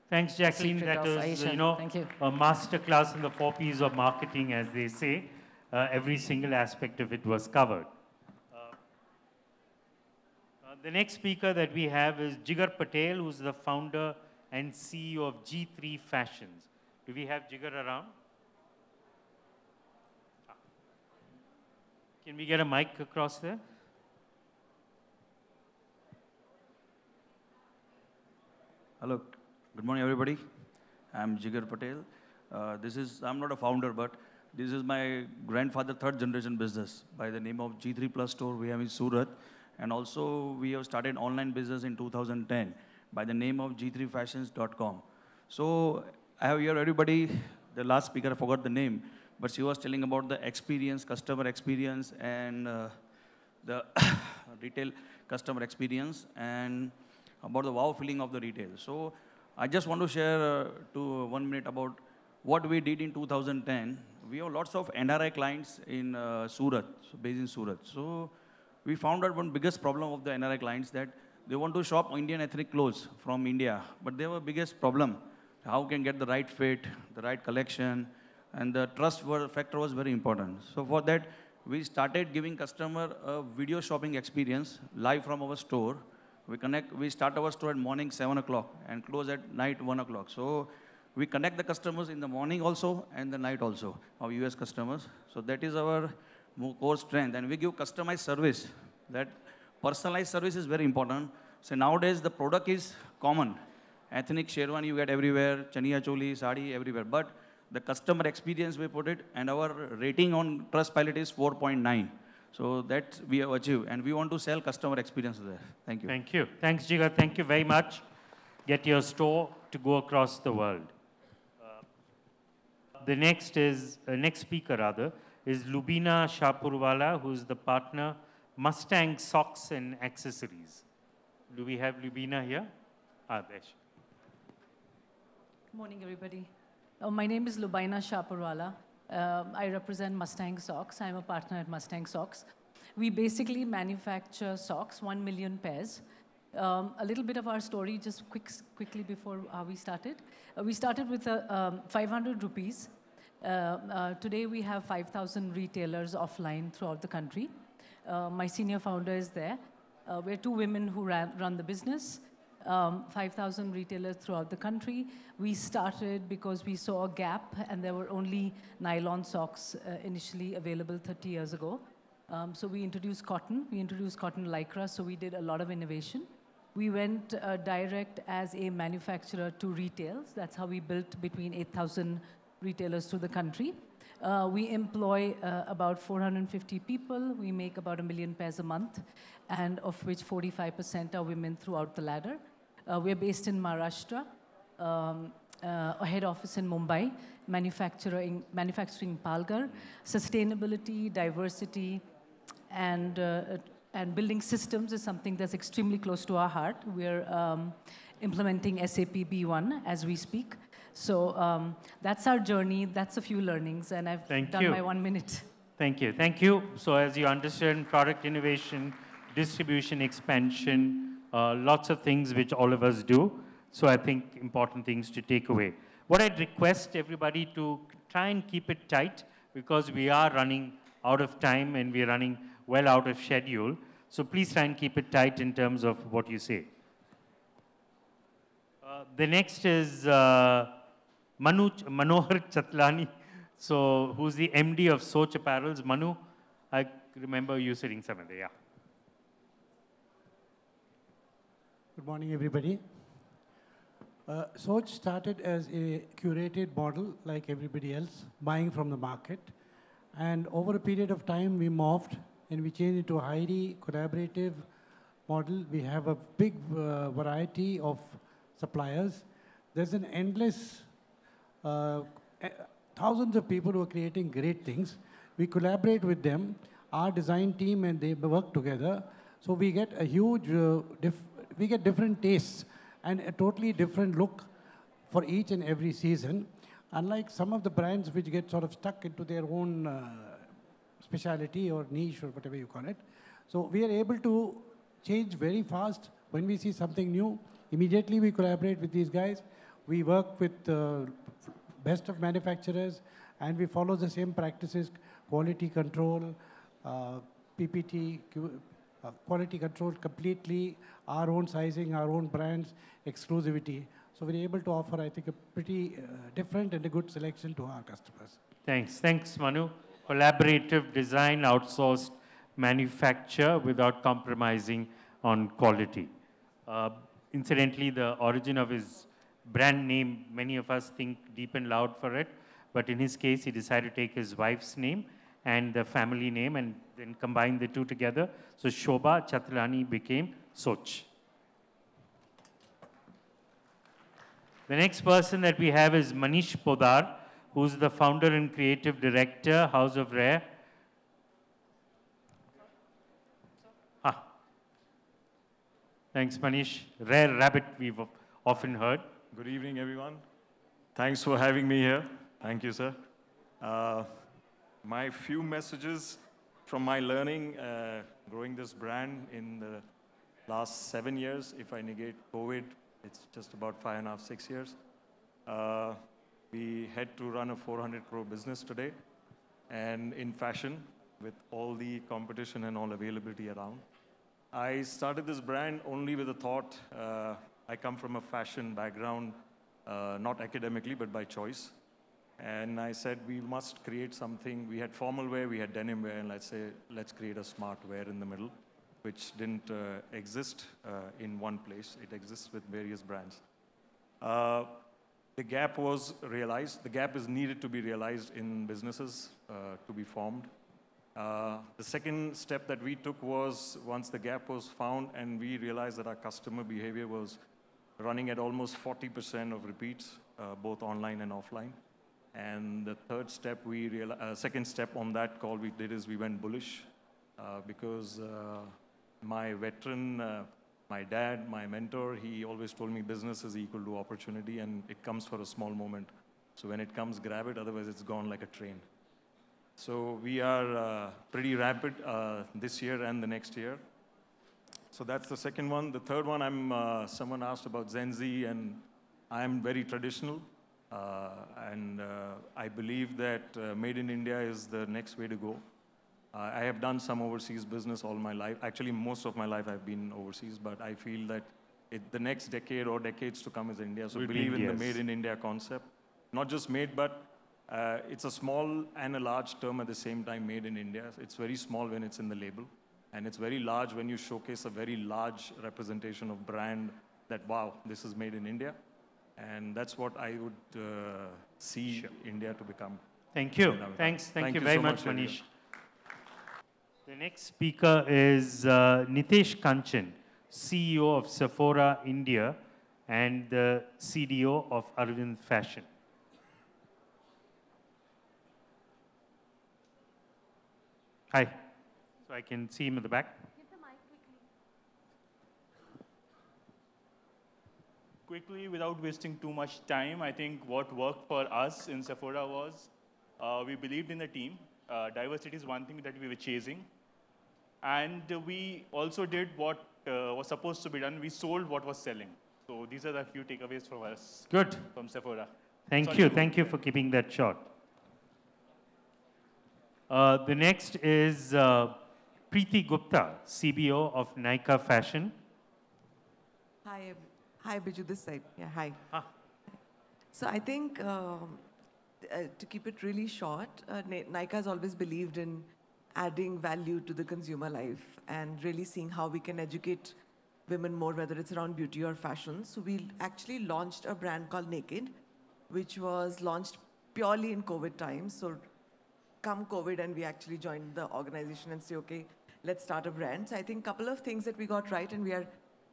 Thanks, Jacqueline. That was, you know, Thank you. a master class in the four P's of marketing, as they say. Uh, every single aspect of it was covered. Uh, uh, the next speaker that we have is Jigar Patel, who's the founder and CEO of G3 Fashions. Do we have Jigar around? Can we get a mic across there? Hello, good morning, everybody. I'm Jigar Patel. Uh, this is, I'm not a founder, but this is my grandfather third generation business by the name of G3 Plus Store we have in Surat. And also we have started online business in 2010 by the name of g3fashions.com. So I have here everybody, the last speaker, I forgot the name, but she was telling about the experience, customer experience, and uh, the retail customer experience, and about the wow feeling of the retail. So I just want to share uh, to one minute about what we did in 2010. We have lots of NRI clients in uh, Surat, based in Surat. So we found out one biggest problem of the NRI clients that they want to shop Indian ethnic clothes from India, but they have a biggest problem. How can get the right fit, the right collection, and the trust factor was very important. So for that, we started giving customer a video shopping experience live from our store. We connect, we start our store at morning 7 o'clock and close at night 1 o'clock. So we connect the customers in the morning also and the night also, our US customers. So that is our core strength. And we give customized service. That personalized service is very important. So nowadays the product is common. Ethnic sherwani you get everywhere, chaniya choli, sari everywhere. But the customer experience we put it and our rating on Trustpilot is 4.9. So that we have achieved and we want to sell customer experience there. Thank you. Thank you. Thanks, Jigar. Thank you very much. Get your store to go across the world. Uh, the next is, uh, next speaker rather, is Lubaina Shapurwala, who is the partner, Mustang Socks and Accessories. Do we have Lubaina here? Ah, there she Good morning, everybody. Uh, my name is Lubaina Shapurwala. Um, I represent Mustang Socks. I'm a partner at Mustang Socks. We basically manufacture socks, one million pairs. Um, a little bit of our story, just quick, quickly before uh, we started. Uh, we started with uh, um, 500 rupees. Uh, uh, today we have 5,000 retailers offline throughout the country. Uh, my senior founder is there. Uh, we're two women who ran, run the business. Um, 5,000 retailers throughout the country. We started because we saw a gap and there were only nylon socks uh, initially available 30 years ago. Um, so we introduced cotton, we introduced cotton lycra, so we did a lot of innovation. We went uh, direct as a manufacturer to retails. That's how we built between 8,000 retailers through the country. Uh, we employ uh, about 450 people. We make about a million pairs a month, and of which 45% are women throughout the ladder. Uh, we're based in Maharashtra, um, uh, a head office in Mumbai, manufacturing, manufacturing Palghar, sustainability, diversity, and, uh, and building systems is something that's extremely close to our heart. We're um, implementing SAP B1 as we speak. So um, that's our journey. That's a few learnings, and I've Thank done you. my one minute. Thank you. Thank you. So as you understand, product innovation, distribution expansion, uh, lots of things which all of us do. So I think important things to take away. What I'd request everybody to try and keep it tight because we are running out of time and we're running well out of schedule. So please try and keep it tight in terms of what you say. Uh, the next is uh, Manu Manohar Chatlani, so who's the MD of Soch Apparels. Manu, I remember you sitting somewhere there. Yeah. Good morning, everybody. Uh, Soch started as a curated model like everybody else, buying from the market. And over a period of time, we morphed and we changed into a highly collaborative, model. We have a big uh, variety of suppliers. There's an endless, uh, thousands of people who are creating great things. We collaborate with them, our design team, and they work together. So we get a huge, uh, we get different tastes and a totally different look for each and every season. Unlike some of the brands which get sort of stuck into their own uh, specialty or niche or whatever you call it. So we are able to change very fast. When we see something new, immediately we collaborate with these guys. We work with the best of manufacturers, and we follow the same practices, quality control, uh, PPT, uh, quality control completely, our own sizing, our own brands, exclusivity. So we're able to offer, I think, a pretty uh, different and a good selection to our customers. Thanks. Thanks, Manu. Collaborative design, outsourced manufacture without compromising on quality. Uh, incidentally, the origin of his brand name, many of us think deep and loud for it, but in his case, he decided to take his wife's name and the family name and then combine the two together. So Shobha Chatlani became Soch. The next person that we have is Manish Poddar, who's the founder and creative director, House of Rare. Ah. Thanks, Manish. Rare rabbit, we've often heard. Good evening, everyone. Thanks for having me here. Thank you, sir. Uh, my few messages from my learning uh, growing this brand in the last seven years, if I negate COVID, it's just about five and a half, six years. Uh, we had to run a 400 crore business today, and in fashion, with all the competition and all availability around. I started this brand only with a thought. Uh, I come from a fashion background, uh, not academically, but by choice. And I said, we must create something. We had formal wear, we had denim wear, and let's say, let's create a smart wear in the middle which didn't uh, exist uh, in one place. It exists with various brands. Uh, the gap was realized. The gap is needed to be realized in businesses to be formed. Uh, the second step that we took was once the gap was found and we realized that our customer behavior was running at almost 40% of repeats, uh, both online and offline. And the third step, we real, uh, second step on that call we did is we went bullish because my veteran, uh, my dad, my mentor, he always told me business is equal to opportunity and it comes for a small moment. So when it comes, grab it, otherwise it's gone like a train. So we are uh, pretty rapid uh, this year and the next year. So that's the second one. The third one, I'm, uh, someone asked about Zenzi and I'm very traditional. Uh, and uh, I believe that made in India is the next way to go. Uh, I have done some overseas business all my life. Actually, most of my life I've been overseas, but I feel that it, the next decade or decades to come is India. So believe in the made in India concept. Not just made, but uh, it's a small and a large term at the same time, made in India. It's very small when it's in the label. And it's very large when you showcase a very large representation of brand that, wow, this is made in India. And that's what I would uh, see sure. India to become. Thank you. Thanks. Thank, Thank you, you very so much, much Manish. The next speaker is uh, Nitesh Kanchan, CEO of Sephora India and the CDO of Arvind Fashion. Hi. So I can see him in the back. Quickly, without wasting too much time, I think what worked for us in Sephora was uh, we believed in the team. Uh, diversity is one thing that we were chasing. And we also did what uh, was supposed to be done. We sold what was selling. So these are the few takeaways from us. Good. From Sephora. Thank Sorry you. Thank you for keeping that short. Uh, the next is uh, Preeti Gupta, CBO of Nykaa Fashion. Hi, hi, Bijou, this side. Yeah, hi. Ah. So I think um, uh, to keep it really short, uh, Nykaa has always believed in adding value to the consumer life and really seeing how we can educate women more, whether it's around beauty or fashion. So we actually launched a brand called Nykd, which was launched purely in COVID times. So come COVID and we actually joined the organization and say, okay, let's start a brand. So I think a couple of things that we got right, and we are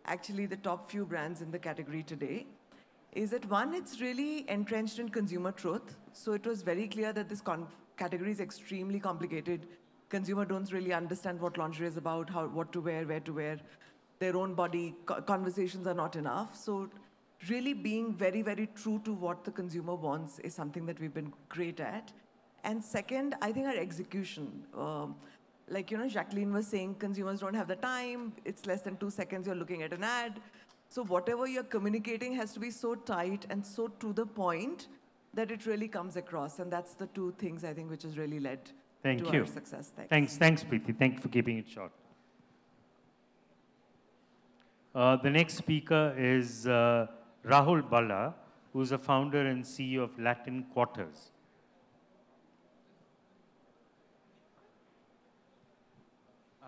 actually the top few brands in the category today, is that one, it's really entrenched in consumer truth. So it was very clear that this category is extremely complicated. Consumer don't really understand what lingerie is about, how, what to wear, where to wear. Their own body co conversations are not enough. So really being very, very true to what the consumer wants is something that we've been great at. And second, I think our execution. Um, like, you know, Jacqueline was saying, consumers don't have the time. It's less than two seconds, you're looking at an ad. So whatever you're communicating has to be so tight and so to the point that it really comes across. And that's the two things I think which has really led Thank to you. our success. Thanks. Thanks, thanks, Preeti. Thank you for keeping it short. Uh, the next speaker is uh, Rahul Balla, who's a founder and CEO of Latin Quarters.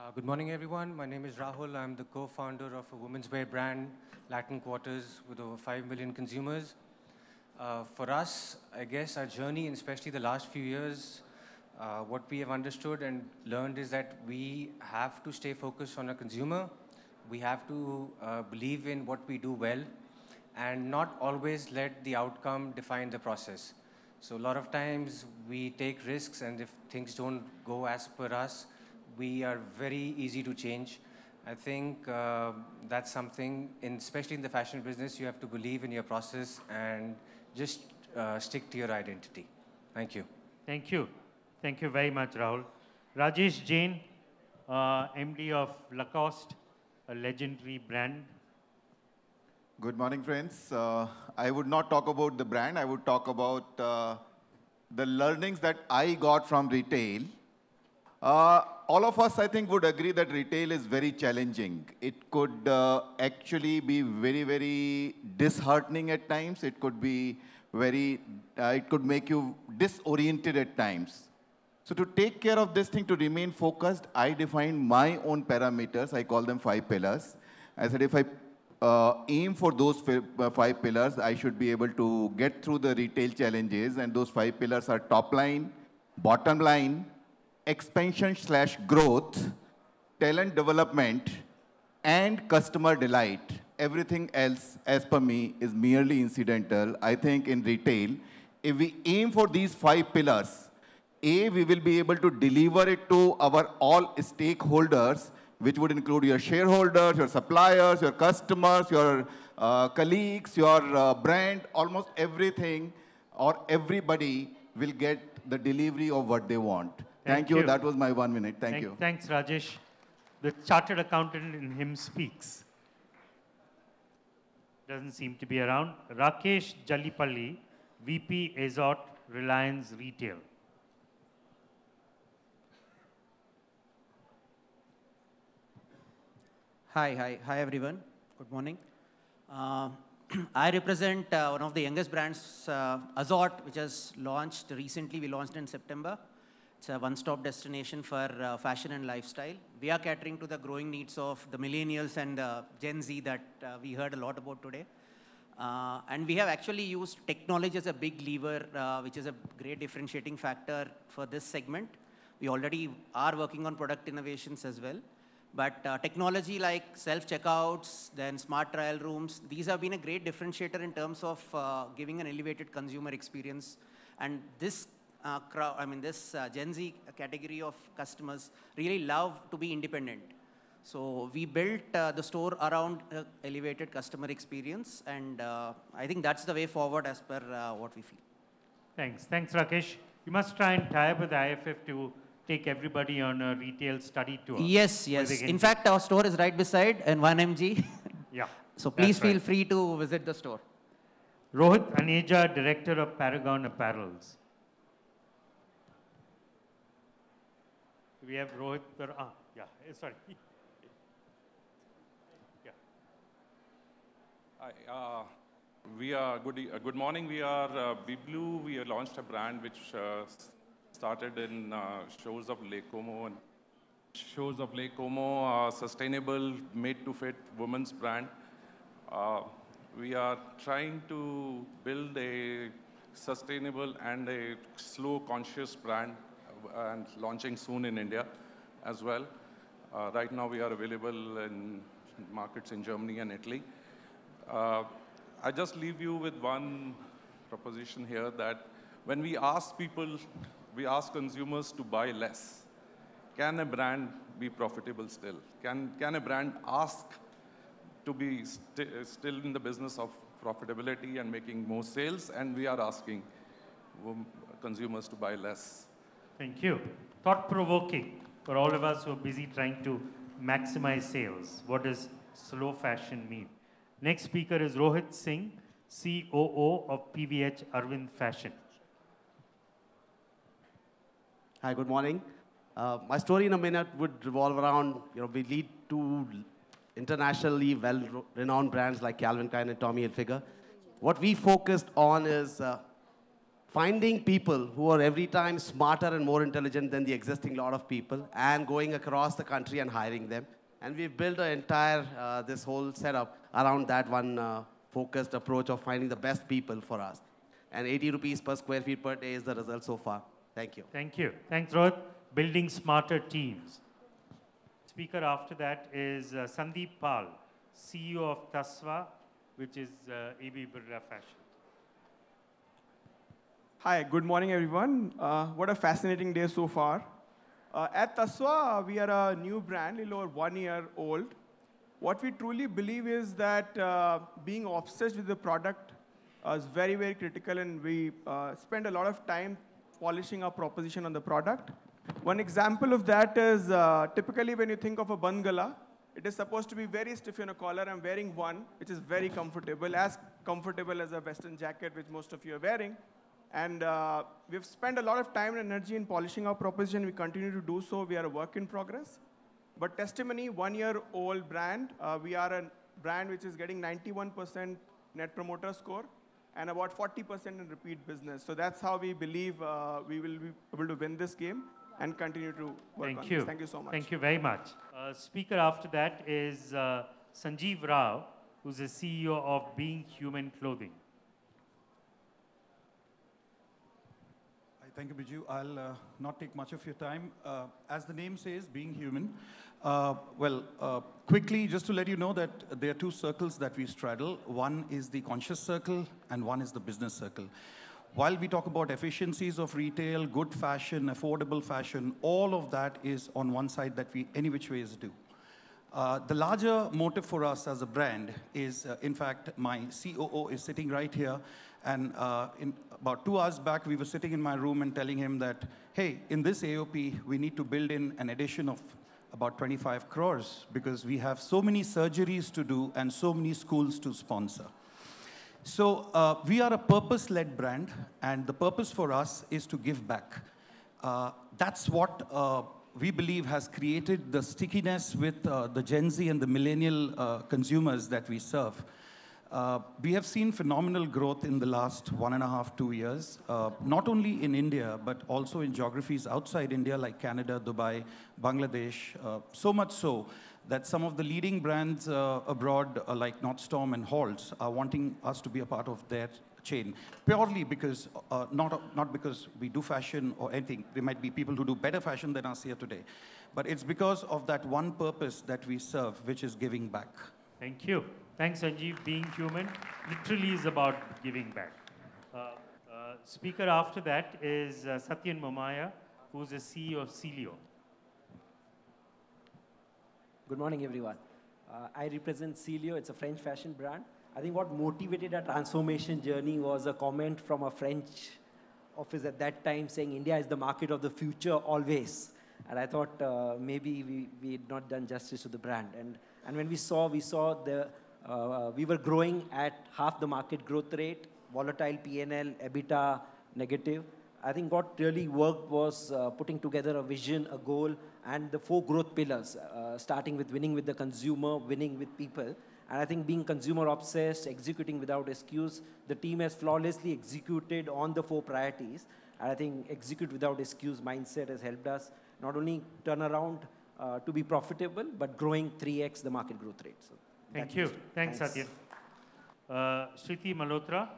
Uh, good morning, everyone. My name is Rahul. I'm the co-founder of a women's wear brand, Latin Quarters, with over 5 million consumers. Uh, for us, I guess our journey, and especially the last few years, uh, what we have understood and learned is that we have to stay focused on a consumer. We have to uh, believe in what we do well and not always let the outcome define the process. So a lot of times we take risks and if things don't go as per us, we are very easy to change. I think uh, that's something, in, especially in the fashion business, you have to believe in your process and just uh, stick to your identity. Thank you. Thank you. Thank you very much, Rahul. Rajesh Jain, uh, MD of Lacoste, a legendary brand. Good morning, friends. Uh, I would not talk about the brand. I would talk about uh, the learnings that I got from retail uh, all of us, I think, would agree that retail is very challenging. It could uh, actually be very, very disheartening at times. It could be very, uh, it could make you disoriented at times. So to take care of this thing, to remain focused, I defined my own parameters. I call them five pillars. I said if I uh, aim for those uh, five pillars, I should be able to get through the retail challenges. And those five pillars are top line, bottom line, expansion slash growth, talent development, and customer delight. Everything else, as per me, is merely incidental. I think in retail, if we aim for these five pillars, A, we will be able to deliver it to our all stakeholders, which would include your shareholders, your suppliers, your customers, your uh, colleagues, your uh, brand, almost everything or everybody will get the delivery of what they want. Thank, you. you. That was my one minute. Thank, Thank you. Thanks, Rajesh. The chartered accountant in him speaks. Doesn't seem to be around. Rakesh Jalipalli, VP Azorte Reliance Retail. Hi, hi, hi everyone. Good morning. Uh, I represent uh, one of the youngest brands, uh, Azorte, which has launched recently. We launched in September. It's a one-stop destination for uh, fashion and lifestyle. We are catering to the growing needs of the millennials and Gen Z that uh, we heard a lot about today. Uh, and we have actually used technology as a big lever, uh, which is a great differentiating factor for this segment. We already are working on product innovations as well. But uh, technology like self-checkouts, then smart trial rooms, these have been a great differentiator in terms of giving an elevated consumer experience. And this uh, crowd, I mean, this uh, Gen Z category of customers really love to be independent. So we built uh, the store around elevated customer experience, and uh, I think that's the way forward as per uh, what we feel. Thanks. Thanks, Rakesh. You must try and tie up with the IFF to take everybody on a retail study tour. Yes, yes. In fact, our store is right beside in 1MG. yeah. So please feel right. free to visit the store. Rohit Aneja, Director of Paragon Apparels. We have Rohit. Ah, yeah, eh, sorry. yeah. Uh, we are good. Uh, good morning. We are uh, Biblu. We launched a brand which uh, started in uh, shores of Lake Como and shores of Lake Como, uh, sustainable, made-to-fit women's brand. Uh, we are trying to build a sustainable and a slow, conscious brand and launching soon in India as well. Uh, right now, we are available in markets in Germany and Italy. Uh, I just leave you with one proposition here that when we ask people, we ask consumers to buy less, can a brand be profitable still? Can, can a brand ask to be st still in the business of profitability and making more sales? And we are asking um, consumers to buy less. Thank you. Thought provoking for all of us who are busy trying to maximize sales. What does slow fashion mean? Next speaker is Rohit Singh, COO of PVH Arvind Fashion. Hi, good morning. Uh, my story in a minute would revolve around, you know, we lead two internationally well-renowned brands like Calvin Klein and Tommy Hilfiger. What we focused on is uh, finding people who are every time smarter and more intelligent than the existing lot of people and going across the country and hiring them. And we've built an entire, uh, this whole setup around that one uh, focused approach of finding the best people for us. And 80 rupees per square feet per day is the result so far. Thank you. Thank you. Thanks, Rohit. Building smarter teams. Speaker after that is uh, Sandeep Pal, CEO of Tasva, which is uh, AB Birla Fashion. Hi, good morning, everyone. Uh, what a fascinating day so far. Uh, at Tasva, we are a new brand, a little over one year old. What we truly believe is that uh, being obsessed with the product uh, is very, very critical, and we uh, spend a lot of time polishing our proposition on the product. One example of that is uh, typically when you think of a bandhgala, it is supposed to be very stiff in a collar. I'm wearing one, which is very comfortable, as comfortable as a Western jacket, which most of you are wearing. And uh, we've spent a lot of time and energy in polishing our proposition. We continue to do so. We are a work in progress. But Testimony, one-year-old brand, uh, we are a brand which is getting 91% net promoter score and about 40% in repeat business. So that's how we believe uh, we will be able to win this game and continue to work Thank on you. this. Thank you so much. Thank you very much. Uh, speaker after that is uh, Sanjeev Rao, who's the CEO of Being Human Clothing. Thank you, Bijou. I'll uh, not take much of your time. Uh, as the name says, being human, uh, well, uh, quickly, just to let you know that there are two circles that we straddle. One is the conscious circle, and one is the business circle. While we talk about efficiencies of retail, good fashion, affordable fashion, all of that is on one side that we any which ways do. Uh, the larger motive for us as a brand is, uh, in fact, my COO is sitting right here. And uh, in about two hours back, we were sitting in my room and telling him that, hey, in this AOP, we need to build in an addition of about 25 crores because we have so many surgeries to do and so many schools to sponsor. So uh, we are a purpose-led brand, and the purpose for us is to give back. Uh, that's what we believe has created the stickiness with uh, the Gen Z and the millennial uh, consumers that we serve. Uh, we have seen phenomenal growth in the last one and a half, two years, uh, not only in India, but also in geographies outside India like Canada, Dubai, Bangladesh, uh, so much so that some of the leading brands uh, abroad, like Nordstrom and Halts, are wanting us to be a part of their chain, purely because, uh, not, not because we do fashion or anything. There might be people who do better fashion than us here today. But it's because of that one purpose that we serve, which is giving back. Thank you. Thanks, Sanjeev. Being human literally is about giving back. Uh, uh, speaker after that is uh, Satyan Momaya, who's the CEO of Celio. Good morning, everyone. Uh, I represent Celio. It's a French fashion brand. I think what motivated our transformation journey was a comment from a French office at that time saying India is the market of the future always. And I thought uh, maybe we, we had not done justice to the brand. And, and when we saw, we saw the, uh, we were growing at half the market growth rate, volatile PNL, EBITDA negative. I think what really worked was uh, putting together a vision, a goal, and the four growth pillars, uh, starting with winning with the consumer, winning with people. And I think being consumer obsessed, executing without excuse, the team has flawlessly executed on the four priorities. And I think execute without excuse mindset has helped us not only turn around uh, to be profitable, but growing 3x the market growth rate. So Thank you. Thanks, Satya. Uh, Shriti Malhotra,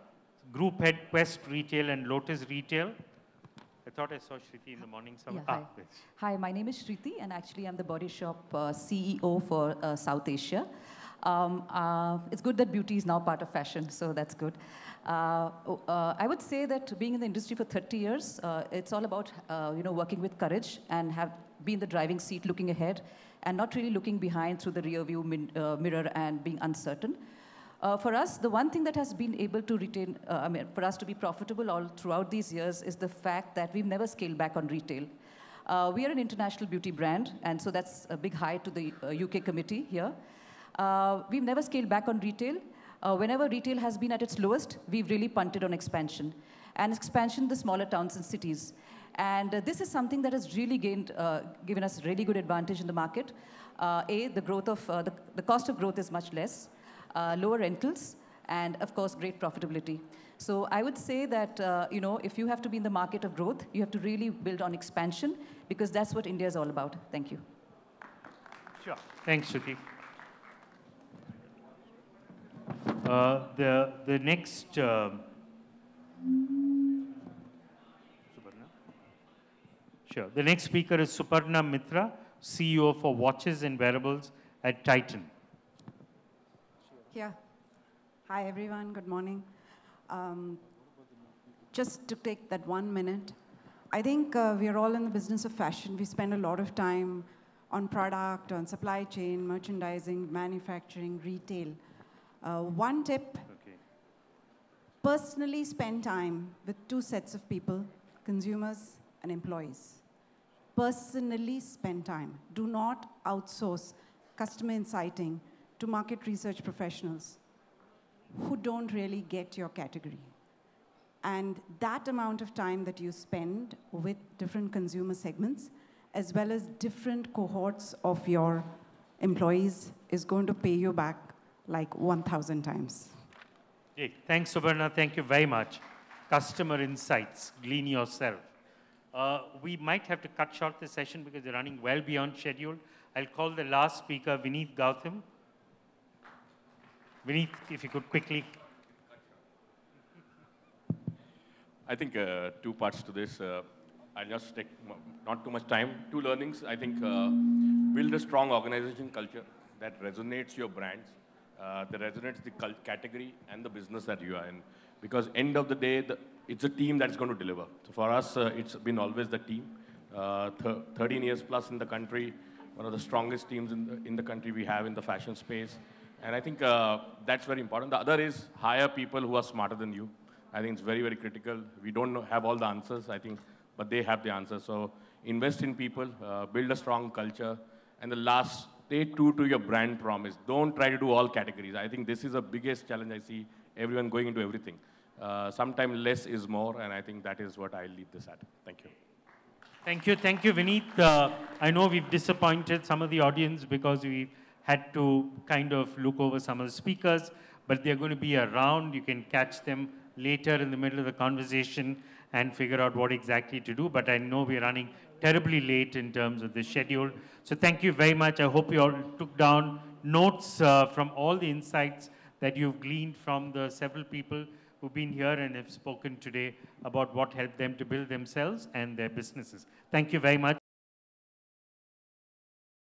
Group Head Quest Retail and Lotus Retail. I thought I saw Shruti in the morning Yeah, somewhere. hi. Ah, yes. Hi, my name is Shruti, and actually I'm the Body Shop uh, CEO for uh, South Asia. Um, uh, it's good that beauty is now part of fashion, so that's good. Uh, uh, I would say that being in the industry for 30 years, uh, it's all about uh, you know working with courage and have been the driving seat, looking ahead, and not really looking behind through the rear view min- uh, mirror and being uncertain. For us, the one thing that has been able to retain, I mean, for us to be profitable all throughout these years is the fact that we've never scaled back on retail. We are an international beauty brand, and so that's a big hi to the UK committee here. Uh, we've never scaled back on retail. Uh, whenever retail has been at its lowest, we've really punted on expansion. And expansion the smaller towns and cities. And uh, this is something that has really gained, uh, given us really good advantage in the market. Uh, A, the growth of, uh, the, the cost of growth is much less, lower rentals, and of course, great profitability. So I would say that, you know, if you have to be in the market of growth, you have to really build on expansion because that's what India is all about. Thank you. Sure. Thanks, Shruti. Uh, the, the next... Suparna? Sure. The next speaker is Suparna Mitra, CEO for Watches and Wearables at Titan. Yeah. Hi, everyone. Good morning. Um, just to take that one minute, I think uh, we are all in the business of fashion. We spend a lot of time on product, on supply chain, merchandising, manufacturing, retail. Uh, one tip personally spend time with two sets of people consumers and employees. Personally spend time. Do not outsource customer insighting to market research professionals who don't really get your category. And that amount of time that you spend with different consumer segments, as well as different cohorts of your employees, is going to pay you back like 1,000 times. Hey, thanks, Suparna. Thank you very much. Customer insights, glean yourself. Uh, we might have to cut short the session because we're running well beyond schedule. I'll call the last speaker, Vineet Gautam. Vineet, if you could quickly. I think uh, two parts to this. Uh, I'll just take m- not too much time. Two learnings. I think uh, build a strong organization culture that resonates your brands, uh, that resonates the category and the business that you are in. Because end of the day, the, it's a team that's going to deliver. So for us, uh, it's been always the team. Uh, th- 13 years plus in the country, one of the strongest teams in the, in the country we have in the fashion space. And I think uh, that's very important. The other is hire people who are smarter than you. I think it's very, very critical. We don't know, have all the answers, I think, but they have the answers. So invest in people, uh, build a strong culture. And the last, stay true to your brand promise. Don't try to do all categories. I think this is the biggest challenge I see everyone going into everything. Uh, Sometimes less is more, and I think that is what I'll lead this at. Thank you. Thank you, thank you, Vineet. Uh, I know we've disappointed some of the audience because we had to kind of look over some of the speakers, but they're going to be around. You can catch them later in the middle of the conversation and figure out what exactly to do. But I know we're running terribly late in terms of the schedule. So thank you very much. I hope you all took down notes uh, from all the insights that you've gleaned from the several people who've been here and have spoken today about what helped them to build themselves and their businesses. Thank you very much.